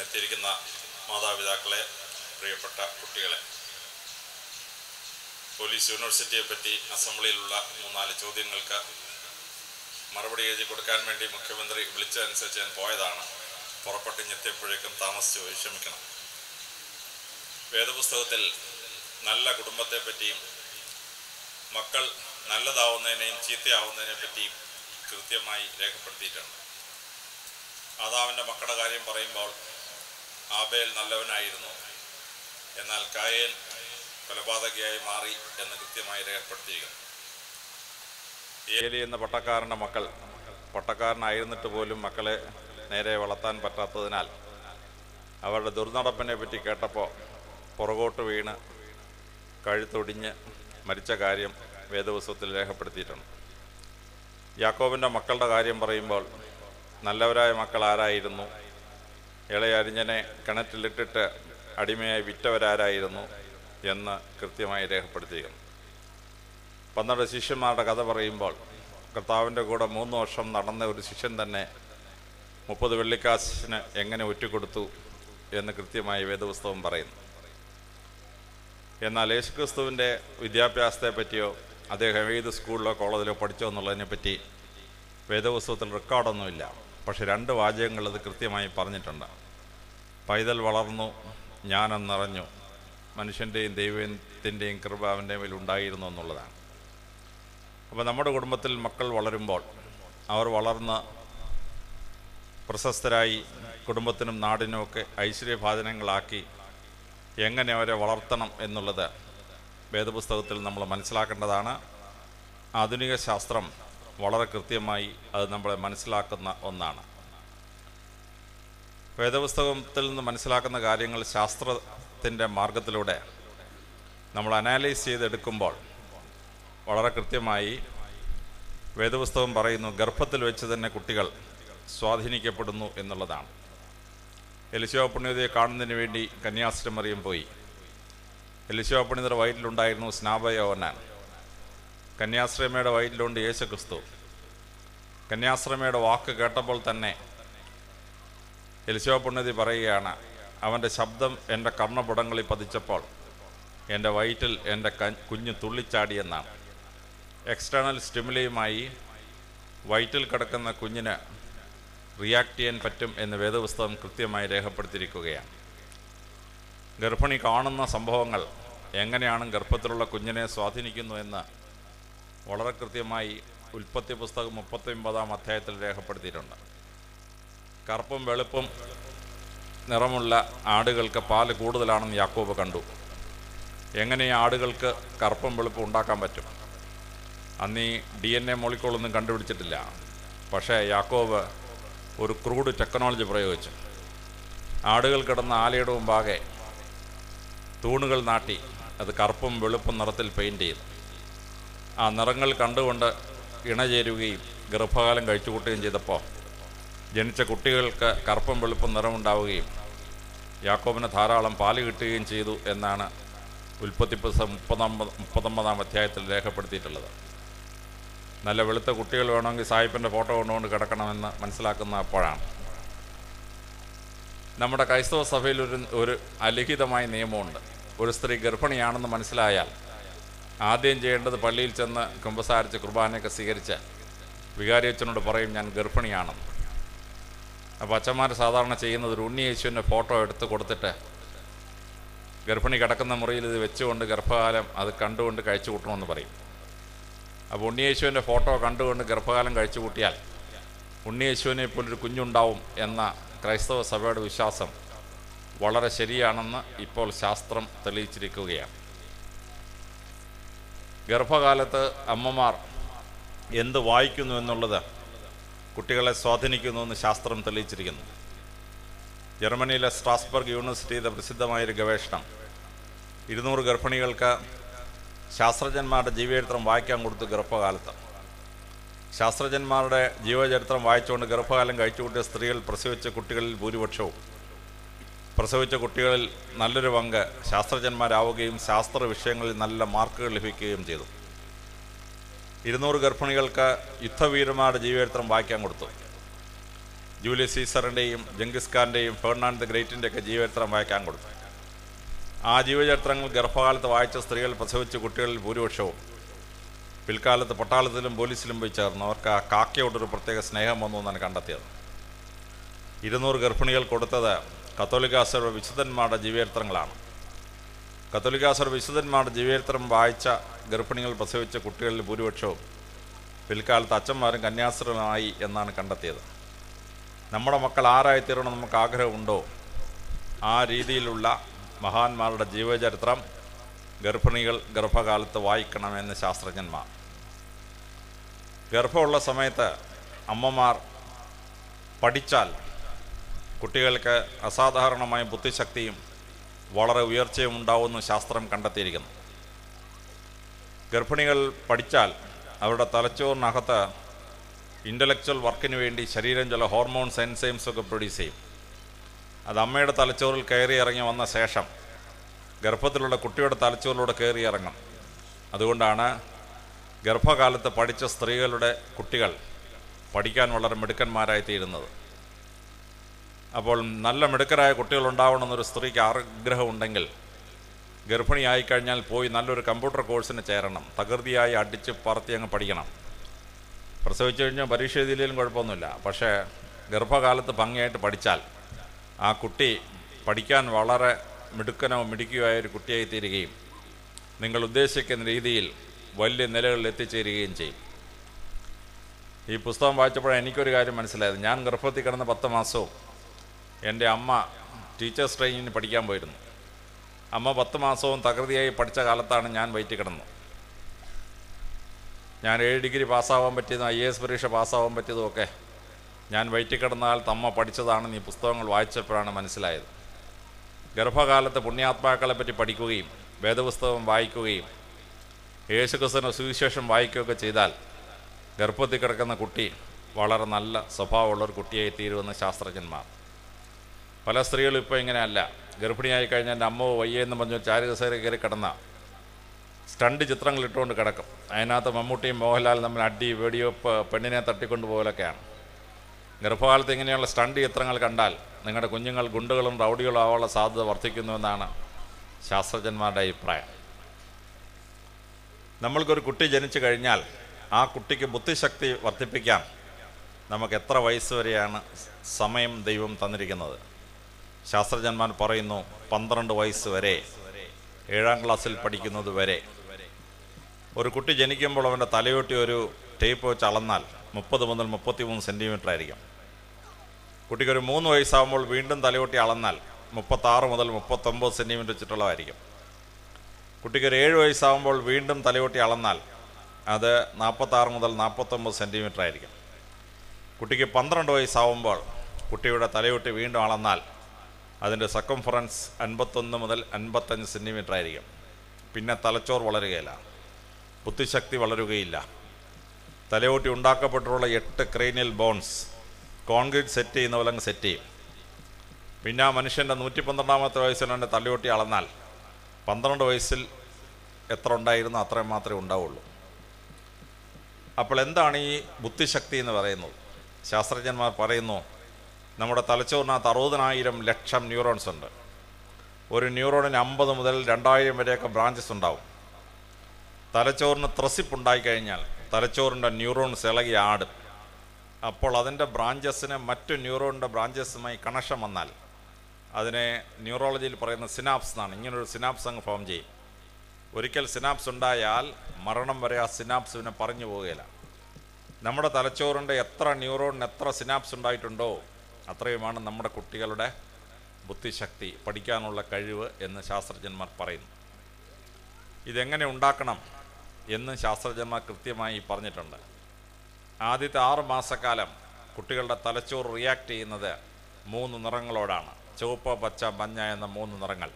എത്തിയിരിക്കുന്ന മാതാപിതാക്കളെ പ്രിയപ്പെട്ട കുട്ടികളെ. പോലീസ് യൂണിവേഴ്സിറ്റിയെ പറ്റി അസംബ്ലിയിലുള്ള മൂന്നാൽ ചോദ്യങ്ങൾക്ക് മറുപടി എഴുതി കൊടുക്കാൻ വേണ്ടി മുഖ്യമന്ത്രി വിളിച്ചതനുസരിച്ച് ഞാൻ പോയതാണ്. പുറപ്പെട്ടിഞ്ഞെത്തിയപ്പോഴേക്കും താമസിച്ചു പോയി ക്ഷമിക്കണം വേദപുസ്തകത്തിൽ നല്ല കുടുംബത്തെ പറ്റിയും മക്കൾ നല്ലതാവുന്നതിനെയും ചീത്തയാവുന്നതിനെ പറ്റിയും കൃത്യമായി രേഖപ്പെടുത്തിയിട്ടുണ്ട്. ആദാവിന്റെ മക്കളുടെ കാര്യം പറയുമ്പോൾ ആബേൽ നല്ലവനായിരുന്നു. എന്നാൽ കായേൻ കൊലപാതകയായി മാറി എന്ന് കൃത്യമായി രേഖപ്പെടുത്തിയിരിക്കുന്നു. ഏലി എന്ന പട്ടക്കാരന്റെ മക്കൾ പട്ടക്കാരനായിരുന്നിട്ട് പോലും മക്കളെ നേരെ വളർത്താൻ പറ്റാത്തതിനാൽ അവരുടെ ദുർനടപ്പിനെ പറ്റി കേട്ടപ്പോൾ പുറകോട്ട് വീണ് കഴുത്തൊടിഞ്ഞ് മരിച്ച കാര്യം വേദപുസ്തകത്തിൽ രേഖപ്പെടുത്തിയിട്ടുണ്ട്. യാക്കോബിന്റെ മക്കളുടെ കാര്യം പറയുമ്പോൾ നല്ലവരായ മക്കൾ ആരായിരുന്നു? ഇളയ അരിഞ്ഞനെ കിണറ്റിലിട്ടിട്ട് അടിമയായി വിറ്റവരാരായിരുന്നു എന്ന് കൃത്യമായി രേഖപ്പെടുത്തിയിരിക്കുന്നു പന്ത്രണ്ട് ശിഷ്യന്മാരുടെ കഥ പറയുമ്പോൾ കർത്താവിന്റെ കൂടെ മൂന്ന് വർഷം നടന്ന ഒരു ശിഷ്യൻ തന്നെ മുപ്പത് വെള്ളിക്കാശിന് എങ്ങനെ ഒറ്റുകൊടുത്തു എന്ന് കൃത്യമായി വേദപുസ്തകം പറയുന്നു. എന്നാൽ യേശുക്രിസ്തുവിന്റെ വിദ്യാഭ്യാസത്തെ പറ്റിയോ അദ്ദേഹം ഏത് സ്കൂളിലോ കോളേജിലോ പഠിച്ചോ എന്നുള്ളതിനെ പറ്റി വേദപുസ്തകത്തിൽ റെക്കോർഡൊന്നുമില്ല പക്ഷെ രണ്ട് വാചകങ്ങൾ അത് കൃത്യമായി പറഞ്ഞിട്ടുണ്ട്. പൈതൽ വളർന്നു ജ്ഞാനം നിറഞ്ഞു മനുഷ്യന്റെയും ദൈവത്തിന്റെയും കൃപ അവന്റെ മേൽ ഉണ്ടായിരുന്നു എന്നുള്ളതാണ്. അപ്പോൾ നമ്മുടെ കുടുംബത്തിൽ മക്കൾ വളരുമ്പോൾ അവർ വളർന്ന് പ്രശസ്തരായി കുടുംബത്തിനും നാടിനുമൊക്കെ ഐശ്വര്യഭാചനങ്ങളാക്കി എങ്ങനെ അവരെ വളർത്തണം എന്നുള്ളത് വേദപുസ്തകത്തിൽ നമ്മൾ മനസ്സിലാക്കേണ്ടതാണ്. ആധുനിക ശാസ്ത്രം വളരെ കൃത്യമായി അത് നമ്മളെ മനസ്സിലാക്കുന്ന ഒന്നാണ്. വേദപുസ്തകത്തിൽ നിന്ന് മനസ്സിലാക്കുന്ന കാര്യങ്ങൾ ശാസ്ത്രത്തിന്റെ മാർഗത്തിലൂടെ നമ്മൾ അനാലൈസ് ചെയ്തെടുക്കുമ്പോൾ വളരെ കൃത്യമായി വേദപുസ്തകം പറയുന്നു ഗർഭത്തിൽ വെച്ച് തന്നെ കുട്ടികൾ സ്വാധീനിക്കപ്പെടുന്നു എന്നുള്ളതാണ്. എലിശോ പുണ്യതയെ കാണുന്നതിന് വേണ്ടി കന്യാസ്ത്രമറിയം പോയി. എലിശോ പുണ്യതയുടെ വയറ്റിലുണ്ടായിരുന്നു സ്നാപയോവനാൻ കന്യാശ്രമയുടെ വയറ്റിലുണ്ട് യേശു ക്രിസ്തു കന്യാശ്രമയുടെ വാക്ക് കേട്ടപ്പോൾ തന്നെ എലിശോ പുണ്യതി പറയുകയാണ് അവന്റെ ശബ്ദം എന്റെ കർണപുടങ്ങളിൽ പതിച്ചപ്പോൾ എന്റെ വയറ്റിൽ എന്റെ കുഞ്ഞ് തുള്ളിച്ചാടിയെന്നാണ് എക്സ്റ്റേണൽ സ്റ്റിമുലയുമായി വയറ്റിൽ കിടക്കുന്ന കുഞ്ഞിന് റിയാക്ട് ചെയ്യാൻ പറ്റും എന്ന് വേദപുസ്തകം കൃത്യമായി രേഖപ്പെടുത്തിയിരിക്കുകയാണ്. ഗർഭിണി കാണുന്ന സംഭവങ്ങൾ എങ്ങനെയാണ് ഗർഭത്തിലുള്ള കുഞ്ഞിനെ സ്വാധീനിക്കുന്നു എന്ന് വളരെ കൃത്യമായി ഉൽപ്പത്തി പുസ്തകം മുപ്പത്തി ഒമ്പതാം അധ്യായത്തിൽ രേഖപ്പെടുത്തിയിട്ടുണ്ട്. കറുപ്പും വെളുപ്പും നിറമുള്ള ആടുകൾക്ക് പാൽ കൂടുതലാണെന്ന് യാക്കോബ് കണ്ടു. എങ്ങനെ ആടുകൾക്ക് കറുപ്പും വെളുപ്പും ഉണ്ടാക്കാൻ പറ്റും? അന്ന് ഈ ഡി എൻ എ മോളിക്കോളൊന്നും കണ്ടുപിടിച്ചിട്ടില്ല. പക്ഷേ യാക്കോബ് ഒരു ക്രൂഡ് ടെക്നോളജി പ്രയോഗിച്ചു. ആടുകൾ കിടന്ന ആലയുടെ മുമ്പാകെ തൂണുകൾ നാട്ടി അത് കറുപ്പും വെളുപ്പും നിറത്തിൽ പെയിന്റ് ചെയ്തു. ആ നിറങ്ങൾ കണ്ടുകൊണ്ട് ഇണചേരുകയും ഗർഭകാലം കഴിച്ചുകൂട്ടുകയും ചെയ്തപ്പോൾ ജനിച്ച കുട്ടികൾക്ക് കറുപ്പും വെളുപ്പും നിറമുണ്ടാവുകയും യാക്കോബിന് ധാരാളം പാൽ കിട്ടുകയും ചെയ്തു എന്നാണ് ഉൽപ്പത്തി പുസ്തകം മുപ്പത്തൊമ്പത് മുപ്പത്തൊമ്പതാം അധ്യായത്തിൽ രേഖപ്പെടുത്തിയിട്ടുള്ളത്. നല്ല വെളുത്ത കുട്ടികൾ വേണമെങ്കിൽ സാഹിബിന്റെ ഫോട്ടോ കൊണ്ടുകൊണ്ട് കിടക്കണമെന്ന് മനസ്സിലാക്കുന്ന അപ്പോഴാണ്. നമ്മുടെ ക്രൈസ്തവ സഭയിൽ ഒരു ഒരു അലിഖിതമായ നിയമമുണ്ട്. ഒരു സ്ത്രീ ഗർഭിണിയാണെന്ന് മനസ്സിലായാൽ ആദ്യം ചെയ്യേണ്ടത് പള്ളിയിൽ ചെന്ന് കുമ്പസാരിച്ച് കുർബാനയൊക്കെ സ്വീകരിച്ച് വികാരി അച്ഛനോട് പറയും ഞാൻ ഗർഭിണിയാണെന്ന് അപ്പോൾ അച്ഛന്മാർ സാധാരണ ചെയ്യുന്നത് ഒരു ഉണ്ണി യേശുവിന്റെ ഫോട്ടോ എടുത്ത് കൊടുത്തിട്ട് ഗർഭിണി കിടക്കുന്ന മുറിയിൽ ഇത് വെച്ചുകൊണ്ട് ഗർഭകാലം അത് കണ്ടുകൊണ്ട് കഴിച്ചു കൂട്ടണമെന്ന് പറയും. അപ്പോൾ ഉണ്ണിയേശുവിന്റെ ഫോട്ടോ കണ്ടുകൊണ്ട് ഗർഭകാലം കഴിച്ചു കൂട്ടിയാൽ ഉണ്ണിയേശുവിനെ പോലൊരു കുഞ്ഞുണ്ടാവും എന്ന ക്രൈസ്തവ സഭയുടെ വിശ്വാസം വളരെ ശരിയാണെന്ന് ഇപ്പോൾ ശാസ്ത്രം തെളിയിച്ചിരിക്കുകയാണ്. ഗർഭകാലത്ത് അമ്മമാർ എന്ത് വായിക്കുന്നു എന്നുള്ളത് കുട്ടികളെ സ്വാധീനിക്കുന്നു എന്ന് ശാസ്ത്രം തെളിയിച്ചിരിക്കുന്നു. ജർമ്മനിയിലെ സ്ട്രാസ്ബർഗ് യൂണിവേഴ്സിറ്റിയുടെ പ്രസിദ്ധമായൊരു ഗവേഷണം. ഇരുന്നൂറ് ഗർഭിണികൾക്ക് ശാസ്ത്രജ്ഞന്മാരുടെ ജീവചരിത്രം വായിക്കാൻ കൊടുത്തു ഗർഭകാലത്ത്. ശാസ്ത്രജ്ഞന്മാരുടെ ജീവചരിത്രം വായിച്ചുകൊണ്ട് ഗർഭകാലം കഴിച്ചുകൂട്ടിയ സ്ത്രീകൾ പ്രസവിച്ച കുട്ടികളിൽ ഭൂരിപക്ഷവും. പ്രസവിച്ച കുട്ടികളിൽ നല്ലൊരു പങ്ക് ശാസ്ത്രജ്ഞന്മാരാവുകയും ശാസ്ത്ര വിഷയങ്ങളിൽ നല്ല മാർക്കുകൾ ലഭിക്കുകയും ചെയ്തു. ഇരുന്നൂറ് ഗർഭിണികൾക്ക് യുദ്ധവീരന്മാരുടെ ജീവചരിത്രം വായിക്കാൻ കൊടുത്തു. ജൂലിയസ് സീസറിന്റെയും ജംഗിസ് ഖാന്റെയും ഫെർണാണ്ട് ഗ്രേറ്റിന്റെയൊക്കെ ജീവചരിത്രം വായിക്കാൻ കൊടുത്തു. ആ ജീവചരിത്രങ്ങൾ ഗർഭകാലത്ത് വായിച്ച സ്ത്രീകൾ പ്രസവിച്ച കുട്ടികളിൽ ഭൂരിപക്ഷവും. പിൽക്കാലത്ത് പട്ടാളത്തിലും പോലീസിലും പോയി ചേർന്നു. അവർക്ക് ആ കാക്കയോടൊരു പ്രത്യേക സ്നേഹം വന്നു എന്നാണ് കണ്ടെത്തിയത്. ഇരുന്നൂറ് ഗർഭിണികൾ കൊടുത്തത് കത്തോലിക്കാസർ വിശുദ്ധന്മാരുടെ ജീവചരിത്രങ്ങളാണ്. കത്തോലിക്കാസർ വിശുദ്ധന്മാരുടെ ജീവചരിത്രം വായിച്ച ഗർഭിണികൾ പ്രസവിച്ച കുട്ടികളിൽ ഭൂരിപക്ഷവും പിൽക്കാലത്ത് അച്ഛന്മാരും കന്യാസ്ത്രമായി എന്നാണ് കണ്ടെത്തിയത്. നമ്മുടെ മക്കൾ ആരായിത്തീരണം നമുക്ക് ആഗ്രഹമുണ്ടോ? ആ രീതിയിലുള്ള മഹാന്മാരുടെ ജീവചരിത്രം ഗർഭിണികൾ ഗർഭകാലത്ത് വായിക്കണമെന്ന് ശാസ്ത്രജ്ഞന്മാർ. ഗർഭമുള്ള സമയത്ത് അമ്മമാർ പഠിച്ചാൽ കുട്ടികൾക്ക് അസാധാരണമായ ബുദ്ധിശക്തിയും വളരെ ഉയർച്ചയും ഉണ്ടാവുമെന്ന് ശാസ്ത്രം കണ്ടെത്തിയിരിക്കുന്നു. ഗർഭിണികൾ പഠിച്ചാൽ അവരുടെ തലച്ചോറിനകത്ത് ഇന്റലക്ച്വൽ വർക്കിന് വേണ്ടി ശരീരം ചില ഹോർമോൺസ് എൻസൈംസ് ഒക്കെ പ്രൊഡ്യൂസ് ചെയ്യും. അത് അമ്മയുടെ തലച്ചോറിൽ കയറി ഇറങ്ങി വന്ന ശേഷം ഗർഭത്തിലുള്ള കുട്ടിയുടെ തലച്ചോറിലൂടെ കയറി ഇറങ്ങും. അതുകൊണ്ടാണ് ഗർഭകാലത്ത് പഠിച്ച സ്ത്രീകളുടെ കുട്ടികൾ പഠിക്കാൻ വളരെ മിടുക്കന്മാരായി തീരുന്നത് അപ്പോൾ നല്ല മിടുക്കരായ കുട്ടികൾ ഉണ്ടാവണമെന്നൊരു സ്ത്രീക്ക് ആഗ്രഹമുണ്ടെങ്കിൽ ഗർഭിണിയായി കഴിഞ്ഞാൽ പോയി നല്ലൊരു കമ്പ്യൂട്ടർ കോഴ്സിന് ചേരണം. തകൃതിയായി അടിച്ച് പറത്തി അങ്ങ് പഠിക്കണം. പ്രസവിച്ചു കഴിഞ്ഞാൽ പരീക്ഷ എഴുതിയില്ലെങ്കിലും കുഴപ്പമൊന്നുമില്ല. പക്ഷേ ഗർഭകാലത്ത് ഭംഗിയായിട്ട് പഠിച്ചാൽ ആ കുട്ടി പഠിക്കാൻ വളരെ മിടുക്കനോ മിടുക്കിയോ ആയ ഒരു കുട്ടിയായി തീരുകയും നിങ്ങൾ ഉദ്ദേശിക്കുന്ന രീതിയിൽ വലിയ നിലകളിൽ എത്തിച്ചേരുകയും ചെയ്യും. ഈ പുസ്തകം വായിച്ചപ്പോഴാണ് എനിക്കൊരു കാര്യം മനസ്സിലായത്. ഞാൻ ഗർഭത്തിൽ കിടന്ന പത്ത് മാസവും എന്റെ അമ്മ ടീച്ചേഴ്സ് ട്രെയിനിങ്ങിന് പഠിക്കാൻ പോയിരുന്നു. അമ്മ പത്ത് മാസവും തകൃതിയായി പഠിച്ച കാലത്താണ് ഞാൻ വയറ്റി കിടന്നത്. ഞാൻ ഏഴ് ഡിഗ്രി പാസ്സാവാൻ പറ്റിയതും ഐ എ എസ് പരീക്ഷ പാസ്സാവാൻ പറ്റിയതും ഒക്കെ ഞാൻ വയറ്റി കിടന്നാൽ കാലത്ത് അമ്മ പഠിച്ചതാണെന്ന് ഈ പുസ്തകങ്ങൾ വായിച്ചപ്പോഴാണ് മനസ്സിലായത്. ഗർഭകാലത്ത് പുണ്യാത്മാക്കളെ പറ്റി പഠിക്കുകയും വേദപുസ്തകം വായിക്കുകയും യേശുക്രിസ്തുവിന്റെ സുവിശേഷം വായിക്കുകയൊക്കെ ചെയ്താൽ ഗർഭത്തിൽ കിടക്കുന്ന കുട്ടി വളരെ നല്ല സ്വഭാവമുള്ള ഒരു കുട്ടിയായി തീരുമെന്ന് ശാസ്ത്രജ്ഞന്മാർ. പല സ്ത്രീകളും ഇപ്പോൾ ഇങ്ങനെയല്ല. ഗർഭിണിയായി കഴിഞ്ഞാൽ എന്റെ അമ്മ വയ്യെന്ന് പറഞ്ഞു ചാരികസേര കയറി കിടന്ന. സ്റ്റണ്ട് ചിത്രങ്ങൾ ഇട്ടുകൊണ്ട് കിടക്കും. അതിനകത്ത് മമ്മൂട്ടിയും മോഹൻലാൽ തമ്മിൽ അടി വെടിയോ പെണ്ണിനെ തട്ടിക്കൊണ്ട് പോകലൊക്കെയാണ്. ഗർഭകാലത്ത് ഇങ്ങനെയുള്ള സ്റ്റണ്ട് ചിത്രങ്ങൾ കണ്ടാൽ നിങ്ങളുടെ കുഞ്ഞുങ്ങൾ ഗുണ്ടുകളും റൗഡികളും ആവാനുള്ള സാധ്യത വർദ്ധിക്കുന്നുവെന്നാണ് ശാസ്ത്രജ്ഞന്മാരുടെ അഭിപ്രായം. നമ്മൾക്കൊരു കുട്ടി ജനിച്ചു കഴിഞ്ഞാൽ ആ കുട്ടിക്ക് ബുദ്ധിശക്തി വർദ്ധിപ്പിക്കാൻ നമുക്ക് എത്ര വയസ്സ് വരെയാണ് സമയം ദൈവം തന്നിരിക്കുന്നത്? ശാസ്ത്രജ്ഞന്മാർ പറയുന്നു പന്ത്രണ്ട് വയസ്സ് വരെ ഏഴാം ക്ലാസ്സിൽ പഠിക്കുന്നത് വരെ. ഒരു കുട്ടി ജനിക്കുമ്പോൾ അവന്റെ തലയോട്ടി ഒരു ടേപ്പ് വെച്ച് അളന്നാൽ മുപ്പത് മുതൽ മുപ്പത്തിമൂന്ന് സെന്റിമീറ്റർ ആയിരിക്കും. കുട്ടിക്ക് ഒരു മൂന്ന് വയസ്സാകുമ്പോൾ വീണ്ടും തലയോട്ടി അളന്നാൽ മുപ്പത്താറ് മുതൽ മുപ്പത്തൊമ്പത് സെന്റിമീറ്റർ വെച്ചിട്ടുള്ളതായിരിക്കും കുട്ടിക്ക് ഒരു ഏഴ് വയസ്സാകുമ്പോൾ വീണ്ടും തലയോട്ടി അളന്നാൽ അത് നാൽപ്പത്താറ് മുതൽ നാൽപ്പത്തൊമ്പത് സെന്റിമീറ്റർ ആയിരിക്കും. കുട്ടിക്ക് പന്ത്രണ്ട് വയസ്സാവുമ്പോൾ കുട്ടിയുടെ തലയോട്ടി വീണ്ടും അളന്നാൽ അതിന്റെ സക്കംഫറൻസ് അൻപത്തൊന്ന് മുതൽ അൻപത്തഞ്ച് സെന്റിമീറ്റർ ആയിരിക്കും. പിന്നെ തലച്ചോർ വളരുകയില്ല. ബുദ്ധിശക്തി വളരുകയില്ല. തലയോട്ടി ഉണ്ടാക്കപ്പെട്ടിട്ടുള്ള എട്ട് ക്രേനിയൽ ബോൺസ് കോൺക്രീറ്റ് സെറ്റ് ചെയ്യുന്ന പോലെ അങ്ങ് സെറ്റ് ചെയ്യും. പിന്നെ ആ മനുഷ്യന്റെ നൂറ്റി പന്ത്രണ്ടാമത്തെ വയസ്സിൽ എന്റെ തലയോട്ടി അളന്നാൽ പന്ത്രണ്ട് വയസ്സിൽ എത്ര ഉണ്ടായിരുന്നു അത്രയും മാത്രമേ ഉണ്ടാവുള്ളൂ. അപ്പോൾ എന്താണ് ഈ ബുദ്ധിശക്തി എന്ന് പറയുന്നത്? ശാസ്ത്രജ്ഞന്മാർ പറയുന്നു നമ്മുടെ തലച്ചോറിനകത്ത് അറുപതിനായിരം ലക്ഷം ന്യൂറോൺസ് ഉണ്ട്. ഒരു ന്യൂറോണിന് അമ്പത് മുതൽ രണ്ടായിരം വരെയൊക്കെ ബ്രാഞ്ചസ് ഉണ്ടാവും. തലച്ചോറിന് ത്രസിപ്പുണ്ടായിക്കഴിഞ്ഞാൽ തലച്ചോറിന്റെ ന്യൂറോൺസ് ഇളകി ആടും. അപ്പോൾ അതിന്റെ ബ്രാഞ്ചസിന് മറ്റു ന്യൂറോണിന്റെ ബ്രാഞ്ചസുമായി കണക്ഷൻ വന്നാൽ അതിനെ ന്യൂറോളജിയിൽ പറയുന്ന സിനാപ്സ് എന്നാണ്. ഇങ്ങനൊരു സിനാപ്സ് അങ്ങ് ഫോം ചെയ്യും. ഒരിക്കൽ സിനാപ്സ് ഉണ്ടായാൽ മരണം വരെ ആ സിനാപ്സ് പിന്നെ പറഞ്ഞു പോവുകയില്ല. നമ്മുടെ തലച്ചോറിന്റെ എത്ര ന്യൂറോണിന് എത്ര സിനാപ്സ് ഉണ്ടായിട്ടുണ്ടോ അത്രയുമാണ് നമ്മുടെ കുട്ടികളുടെ ബുദ്ധിശക്തി പഠിക്കാനുള്ള കഴിവ് എന്ന് ശാസ്ത്രജ്ഞന്മാർ പറയുന്നു. ഇതെങ്ങനെ ഉണ്ടാക്കണം എന്ന് ശാസ്ത്രജ്ഞന്മാർ കൃത്യമായി പറഞ്ഞിട്ടുണ്ട്. ആദ്യത്തെ ആറ് മാസക്കാലം കുട്ടികളുടെ തലച്ചോറ് റിയാക്ട് ചെയ്യുന്നത് മൂന്ന് നിറങ്ങളോടാണ്. ചുവപ്പ് പച്ച മഞ്ഞ എന്ന മൂന്ന് നിറങ്ങൾ.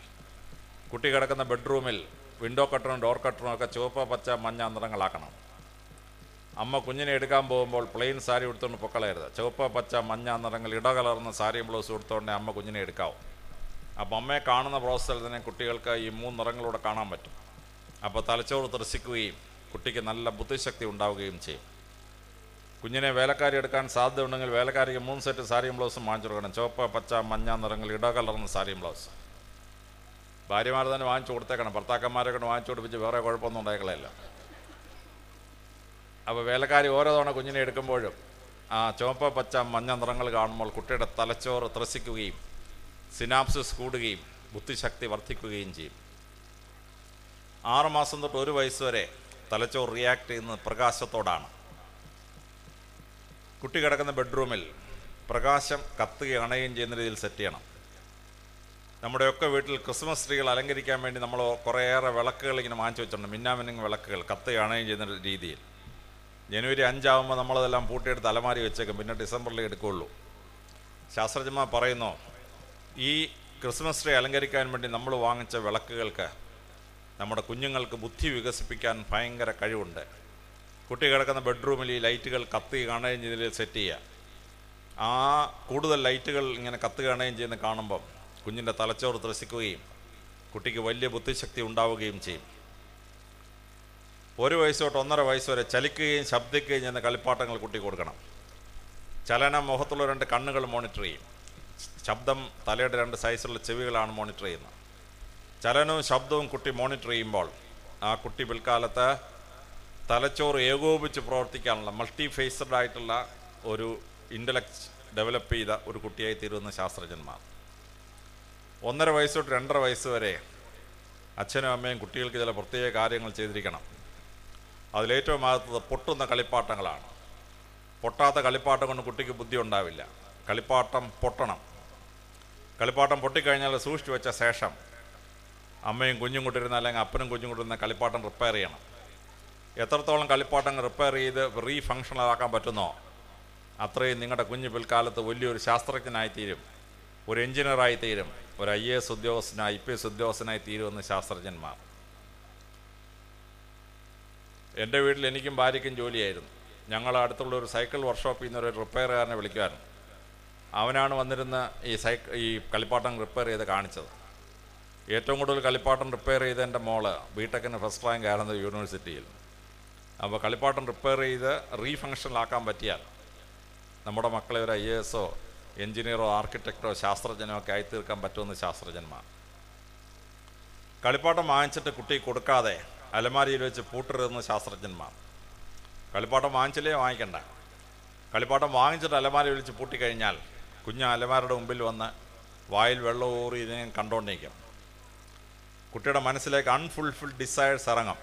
കുട്ടി കിടക്കുന്ന ബെഡ്റൂമിൽ വിൻഡോ കട്ടറും ഡോർ കട്ടറും ഒക്കെ ചുവപ്പ് പച്ച മഞ്ഞ നിറങ്ങളാക്കണം. അമ്മ കുഞ്ഞിനെ എടുക്കാൻ പോകുമ്പോൾ പ്ലെയിൻ സാരി ഉടുത്തുകൊണ്ട് പൊക്കളയരുത്. ചുവപ്പ് പച്ച മഞ്ഞ നിറങ്ങൾ ഇടകലർന്ന സാരിയും ബ്ലൗസും എടുത്തുകൊണ്ട് അമ്മ കുഞ്ഞിനെ എടുക്കാവും. അപ്പോൾ അമ്മയെ കാണുന്ന പ്രോസസ്സിൽ തന്നെ കുട്ടികൾക്ക് ഈ മൂന്ന് നിറങ്ങളൂടെ കാണാൻ പറ്റും. അപ്പോൾ തലച്ചോറ് ത്രസിക്കുകയും കുട്ടിക്ക് നല്ല ബുദ്ധിശക്തി ഉണ്ടാവുകയും ചെയ്യും. കുഞ്ഞിനെ വേലക്കാരി എടുക്കാൻ സാധ്യതയുണ്ടെങ്കിൽ വേലക്കാരിക്ക് മൂന്ന് സെറ്റ് സാരിയും ബ്ലൗസും വാങ്ങിച്ചു കൊടുക്കണം. ചുവപ്പ് പച്ച മഞ്ഞ നിറങ്ങൾ ഇടകലർന്ന സാരിയും ബ്ലൗസ് ഭാര്യമാർ തന്നെ വാങ്ങിച്ചു കൊടുത്തേക്കണം. ഭർത്താക്കന്മാരെ കൊണ്ട് വാങ്ങിച്ചു കൊടുപ്പിച്ച് വേറെ കുഴപ്പമൊന്നും ഉണ്ടായിക്കളയല്ല. അപ്പോൾ വേലക്കാരി ഓരോ തവണ കുഞ്ഞിനെ എടുക്കുമ്പോഴും ആ ചുവപ്പ പച്ച മഞ്ഞ നിറങ്ങൾ കാണുമ്പോൾ കുട്ടിയുടെ തലച്ചോറ് ത്രസിക്കുകയും സിനാപ്സിസ് കൂടുകയും ബുദ്ധിശക്തി വർദ്ധിക്കുകയും ചെയ്യും. ആറുമാസം തൊട്ട് ഒരു വയസ്സ് വരെ തലച്ചോറ് റിയാക്ട് ചെയ്യുന്നത് പ്രകാശത്തോടാണ്. കുട്ടി കിടക്കുന്ന ബെഡ്റൂമിൽ പ്രകാശം കത്തുകയും അണയുകയും ചെയ്യുന്ന രീതിയിൽ സെറ്റ് ചെയ്യണം. നമ്മുടെയൊക്കെ വീട്ടിൽ ക്രിസ്മസ് ട്രീകൾ അലങ്കരിക്കാൻ വേണ്ടി നമ്മൾ കുറേയേറെ വിളക്കുകൾ ഇങ്ങനെ വാങ്ങിച്ചു വെച്ചിട്ടുണ്ട്. മിന്നാമിന്നിങ് വിളക്കുകൾ കത്തുകയും അണയുകയും ചെയ്യുന്ന രീതിയിൽ. ജനുവരി അഞ്ചാവുമ്പോൾ നമ്മളതെല്ലാം പൂട്ടിയെടുത്ത് അലമാരി വെച്ചേക്കും. പിന്നെ ഡിസംബറിൽ എടുക്കുകയുള്ളൂ. ശാസ്ത്രജ്ഞന്മാർ പറയുന്നു ഈ ക്രിസ്മസ് ട്രീ അലങ്കരിക്കാൻ വേണ്ടി നമ്മൾ വാങ്ങിച്ച വിളക്കുകൾക്ക് നമ്മുടെ കുഞ്ഞുങ്ങൾക്ക് ബുദ്ധി വികസിപ്പിക്കാൻ ഭയങ്കര കഴിവുണ്ട്. കുട്ടി കിടക്കുന്ന ബെഡ്റൂമിൽ ഈ ലൈറ്റുകൾ കത്തി കാണുകയും ചെയ്തതിൽ സെറ്റ് ചെയ്യുക. ആ കൂടുതൽ ലൈറ്റുകൾ ഇങ്ങനെ കത്ത് കാണുകയും ചെയ്യുന്ന കാണുമ്പം കുഞ്ഞിന്റെ തലച്ചോറ് ത്രസിക്കുകയും കുട്ടിക്ക് വലിയ ബുദ്ധിശക്തി ഉണ്ടാവുകയും ചെയ്യും. ഒരു വയസ്സ് തൊട്ട് ഒന്നര വയസ്സ് വരെ ചലിക്കുകയും ശബ്ദിക്കുകയും ചെയ്യുന്ന കളിപ്പാട്ടങ്ങൾ കുട്ടി കൊടുക്കണം. ചലനം മുഖത്തുള്ള രണ്ട് കണ്ണുകൾ മോണിറ്റർ ചെയ്യും. ശബ്ദം തലയുടെ രണ്ട് സൈസുള്ള ചെവികളാണ് മോണിറ്റർ ചെയ്യുന്നത്. ചലനവും ശബ്ദവും കുട്ടി മോണിറ്റർ ചെയ്യുമ്പോൾ ആ കുട്ടി പിൽക്കാലത്ത് തലച്ചോറ് ഏകോപിച്ച് പ്രവർത്തിക്കാനുള്ള മൾട്ടി ഫേസഡ് ആയിട്ടുള്ള ഒരു ഇന്റലക്ട് ഡെവലപ്പ് ചെയ്ത ഒരു കുട്ടിയായി തീരുന്ന ശാസ്ത്രജ്ഞന്മാർ. ഒന്നര വയസ്സ് തൊട്ട് രണ്ടര വയസ്സ് വരെ അച്ഛനും അമ്മയും കുട്ടികൾക്ക് ചില പ്രത്യേക കാര്യങ്ങൾ ചെയ്തിരിക്കണം. അതിലേറ്റവും ആകത്തത് പൊട്ടുന്ന കളിപ്പാട്ടങ്ങളാണ്. പൊട്ടാത്ത കളിപ്പാട്ടം കൊണ്ട് കുട്ടിക്ക് ബുദ്ധി ഉണ്ടാവില്ല. കളിപ്പാട്ടം പൊട്ടണം. കളിപ്പാട്ടം പൊട്ടിക്കഴിഞ്ഞാൽ സൂക്ഷിച്ചു വെച്ച ശേഷം അമ്മയും കുഞ്ഞും കൊണ്ടിരുന്ന അല്ലെങ്കിൽ അപ്പനും കുഞ്ഞും കൊണ്ടിരുന്ന കളിപ്പാട്ടം റിപ്പയർ ചെയ്യണം. എത്രത്തോളം കളിപ്പാട്ടങ്ങൾ റിപ്പയർ ചെയ്ത് റീ ഫങ്ഷണലാക്കാൻ പറ്റുന്നോ അത്രയും നിങ്ങളുടെ കുഞ്ഞ് പിൽക്കാലത്ത് വലിയൊരു ശാസ്ത്രജ്ഞനായി തീരും. ഒരു എഞ്ചിനീയറായി തീരും. ഒരു ഐ എ എസ് ഉദ്യോഗസ്ഥനായി ഐ പി എസ് ഉദ്യോഗസ്ഥനായി തീരുമെന്ന് ശാസ്ത്രജ്ഞന്മാർ. എന്റെ വീട്ടിൽ എനിക്കും ഭാര്യയ്ക്കും ജോലിയായിരുന്നു. ഞങ്ങൾ അടുത്തുള്ള ഒരു സൈക്കിൾ വർക്ക്ഷോപ്പിൽ നിന്ന് ഒരു റിപ്പയറുകാരനെ വിളിക്കുമായിരുന്നു അവനാണ് വന്നിരുന്ന ഈ സൈക്കിൾ ഈ കളിപ്പാട്ടം റിപ്പയർ ചെയ്ത് കാണിച്ചത്. ഏറ്റവും കൂടുതൽ കളിപ്പാട്ടം റിപ്പയർ ചെയ്ത എന്റെ മോൾ ബിടെക്കിന് ഫസ്റ്റ് റാങ്ക് ആയിരുന്നത് യൂണിവേഴ്സിറ്റിയിൽ അപ്പോൾ കളിപ്പാട്ടം റിപ്പയർ ചെയ്ത് റീഫങ്ഷനിലാക്കാൻ പറ്റിയാൽ നമ്മുടെ മക്കളെ ഒരു ഐ എ എസോ എഞ്ചിനീയറോ ആർക്കിടെക്റ്റോ ശാസ്ത്രജ്ഞനോ ഒക്കെ ആയിത്തീർക്കാൻ പറ്റുമെന്ന് ശാസ്ത്രജ്ഞന്മാർ. കളിപ്പാട്ടം വാങ്ങിച്ചിട്ട് കുട്ടി കൊടുക്കാതെ അലമാരിയിൽ വെച്ച് പൂട്ടരുതെന്ന് ശാസ്ത്രജ്ഞന്മാർ. കളിപ്പാട്ടം വാങ്ങിച്ചില്ലേ? വാങ്ങിക്കണ്ട. കളിപ്പാട്ടം വാങ്ങിച്ചിട്ട് അലമാരി വിളിച്ച് പൂട്ടിക്കഴിഞ്ഞാൽ കുഞ്ഞ് അലമാരയുടെ മുമ്പിൽ വന്ന് വായിൽ വെള്ളം ഊറി ഇതിനെ കണ്ടോണ്ടിരിക്കും. കുട്ടിയുടെ മനസ്സിലേക്ക് അൺഫുൾഫിൽഡ് ഡിസയേഴ്സ് ഇറങ്ങും.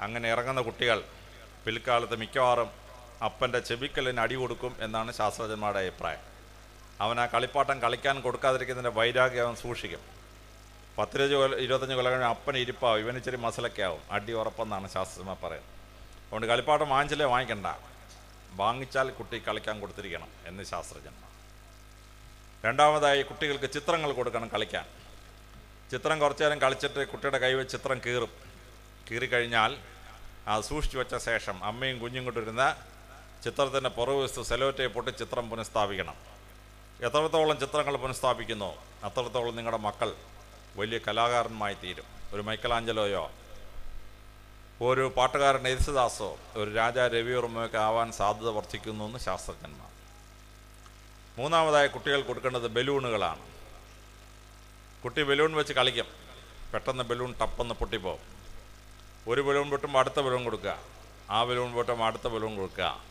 അങ്ങനെ ഇറങ്ങുന്ന കുട്ടികൾ പിൽക്കാലത്ത് മിക്കവാറും അപ്പന്റെ ചെവിക്കലിന് അടി കൊടുക്കും എന്നാണ് ശാസ്ത്രജ്ഞന്മാരുടെ അഭിപ്രായം. അവൻ ആ കളിപ്പാട്ടം കളിക്കാൻ കൊടുക്കാതിരിക്കുന്നതിന്റെ വൈരാഗ്യം അവൻ സൂക്ഷിക്കും. പത്തിരഞ്ച് കൊല്ല ഇരുപത്തഞ്ച് കൊല്ലം കഴിഞ്ഞാൽ അപ്പന ഇരിപ്പാവും. ഇവന് ഇച്ചിരി മസിലൊക്കെ ആവും. അടി ഉറപ്പെന്നാണ് ശാസ്ത്രജ്ഞന്മാർ പറയുന്നത്. അതുകൊണ്ട് കളിപ്പാട്ടം വാങ്ങിച്ചില്ലേ വാങ്ങിക്കണ്ട. വാങ്ങിച്ചാൽ കുട്ടി കളിക്കാൻ കൊടുത്തിരിക്കണം എന്ന് ശാസ്ത്രജ്ഞന്മാർ. രണ്ടാമതായി കുട്ടികൾക്ക് ചിത്രങ്ങൾ കൊടുക്കണം കളിക്കാൻ. ചിത്രം കുറച്ചു നേരം കളിച്ചിട്ട് കുട്ടിയുടെ കൈവച്ച് ചിത്രം കീറും. കീറിക്കഴിഞ്ഞാൽ ആ സൂക്ഷിച്ചു വെച്ച ശേഷം അമ്മയും കുഞ്ഞും കൊണ്ടിരുന്ന ചിത്രത്തിന്റെ പുറകുവശത്ത് സെലോറ്റയെ പൊട്ടി ചിത്രം പുനഃസ്ഥാപിക്കണം. എത്രത്തോളം ചിത്രങ്ങൾ പുനഃസ്ഥാപിക്കുന്നു? അത്രത്തോളം നിങ്ങളുടെ മക്കൾ വലിയ കലാകാരന്മായി തീരും. ഒരു മൈക്കലാഞ്ചലോയോ ഒരു പാട്ടുകാരൻ യേശുദാസോ ഒരു രാജാ രവിവർമ്മയൊക്കെ ആവാൻ സാധ്യത വർദ്ധിക്കുന്നു എന്ന് ശാസ്ത്രജ്ഞന്മാർ. മൂന്നാമതായി കുട്ടികൾ കൊടുക്കേണ്ടത് ബലൂണുകളാണ്. കുട്ടി ബലൂൺ വെച്ച് കളിക്കും. പെട്ടെന്ന് ബലൂൺ ടപ്പെന്ന് പൊട്ടിപ്പോവും ഒരു ബലൂൺ പൊട്ടുമ്പോൾ അടുത്ത ബലൂൺ കൊടുക്കുക. ആ ബലൂൺ പൊട്ടുമ്പോൾ അടുത്ത ബലൂൺ കൊടുക്കുക.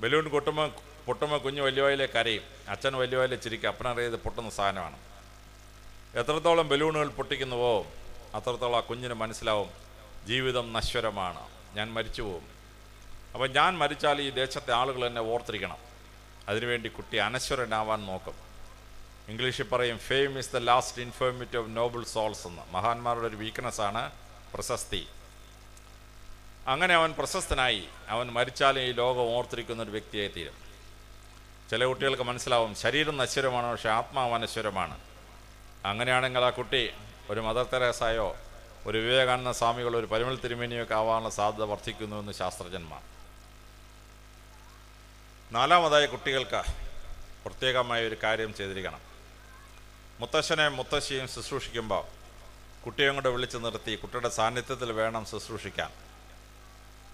ബലൂൺ കൊട്ടുമ്പോൾ പൊട്ടുമ്പോൾ കുഞ്ഞ് വലിയ കരയും. അച്ഛൻ വലിയ ചിരിക്കുക അപ്പനറിയത് പൊട്ടുന്ന സാധനമാണ്. എത്രത്തോളം ബലൂണുകൾ പൊട്ടിക്കുന്നുവോ അത്രത്തോളം ആ കുഞ്ഞിന് മനസ്സിലാവും ജീവിതം നശ്വരമാണ്. ഞാൻ മരിച്ചു പോകും അപ്പോൾ ഞാൻ മരിച്ചാൽ ഈ ദേശത്തെ ആളുകൾ എന്നെ ഓർത്തിരിക്കണം. അതിനുവേണ്ടി കുട്ടി അനശ്വരനാവാൻ നോക്കും. ഇംഗ്ലീഷിൽ പറയും fame is the last infirmity of noble souls എന്ന്. മഹാന്മാരുടെ ഒരു വീക്ക്നെസ് ആണ് പ്രശസ്തി. അങ്ങനെ അവൻ പ്രശസ്തനായി. അവൻ മരിച്ചാലും ഈ ലോകം ഓർത്തിരിക്കുന്ന ഒരു വ്യക്തിയായി തീരും ചില കുട്ടികൾക്ക് മനസ്സിലാവും ശരീരം നശ്വരമാണ് പക്ഷെ ആത്മാവ് അനശ്വരമാണ്. അങ്ങനെയാണെങ്കിൽ ആ കുട്ടി ഒരു മദർ തെരേസായോ ഒരു വിവേകാനന്ദ സ്വാമികളോ ഒരു പരിമൾ തിരുമേനിയോ ഒക്കെ ആവാനുള്ള സാധ്യത വർദ്ധിക്കുന്നു എന്ന് ശാസ്ത്രജ്ഞന്മാർ. നാലാമതായി കുട്ടികൾക്ക് പ്രത്യേകമായ ഒരു കാര്യം ചെയ്തിരിക്കണം. മുത്തശ്ശനെ മുത്തശ്ശിയും ശുശ്രൂഷിക്കുമ്പോൾ കുട്ടിയെ കൊണ്ട് വിളിച്ചു നിർത്തി കുട്ടിയുടെ സാന്നിധ്യത്തിൽ വേണം ശുശ്രൂഷിക്കാൻ.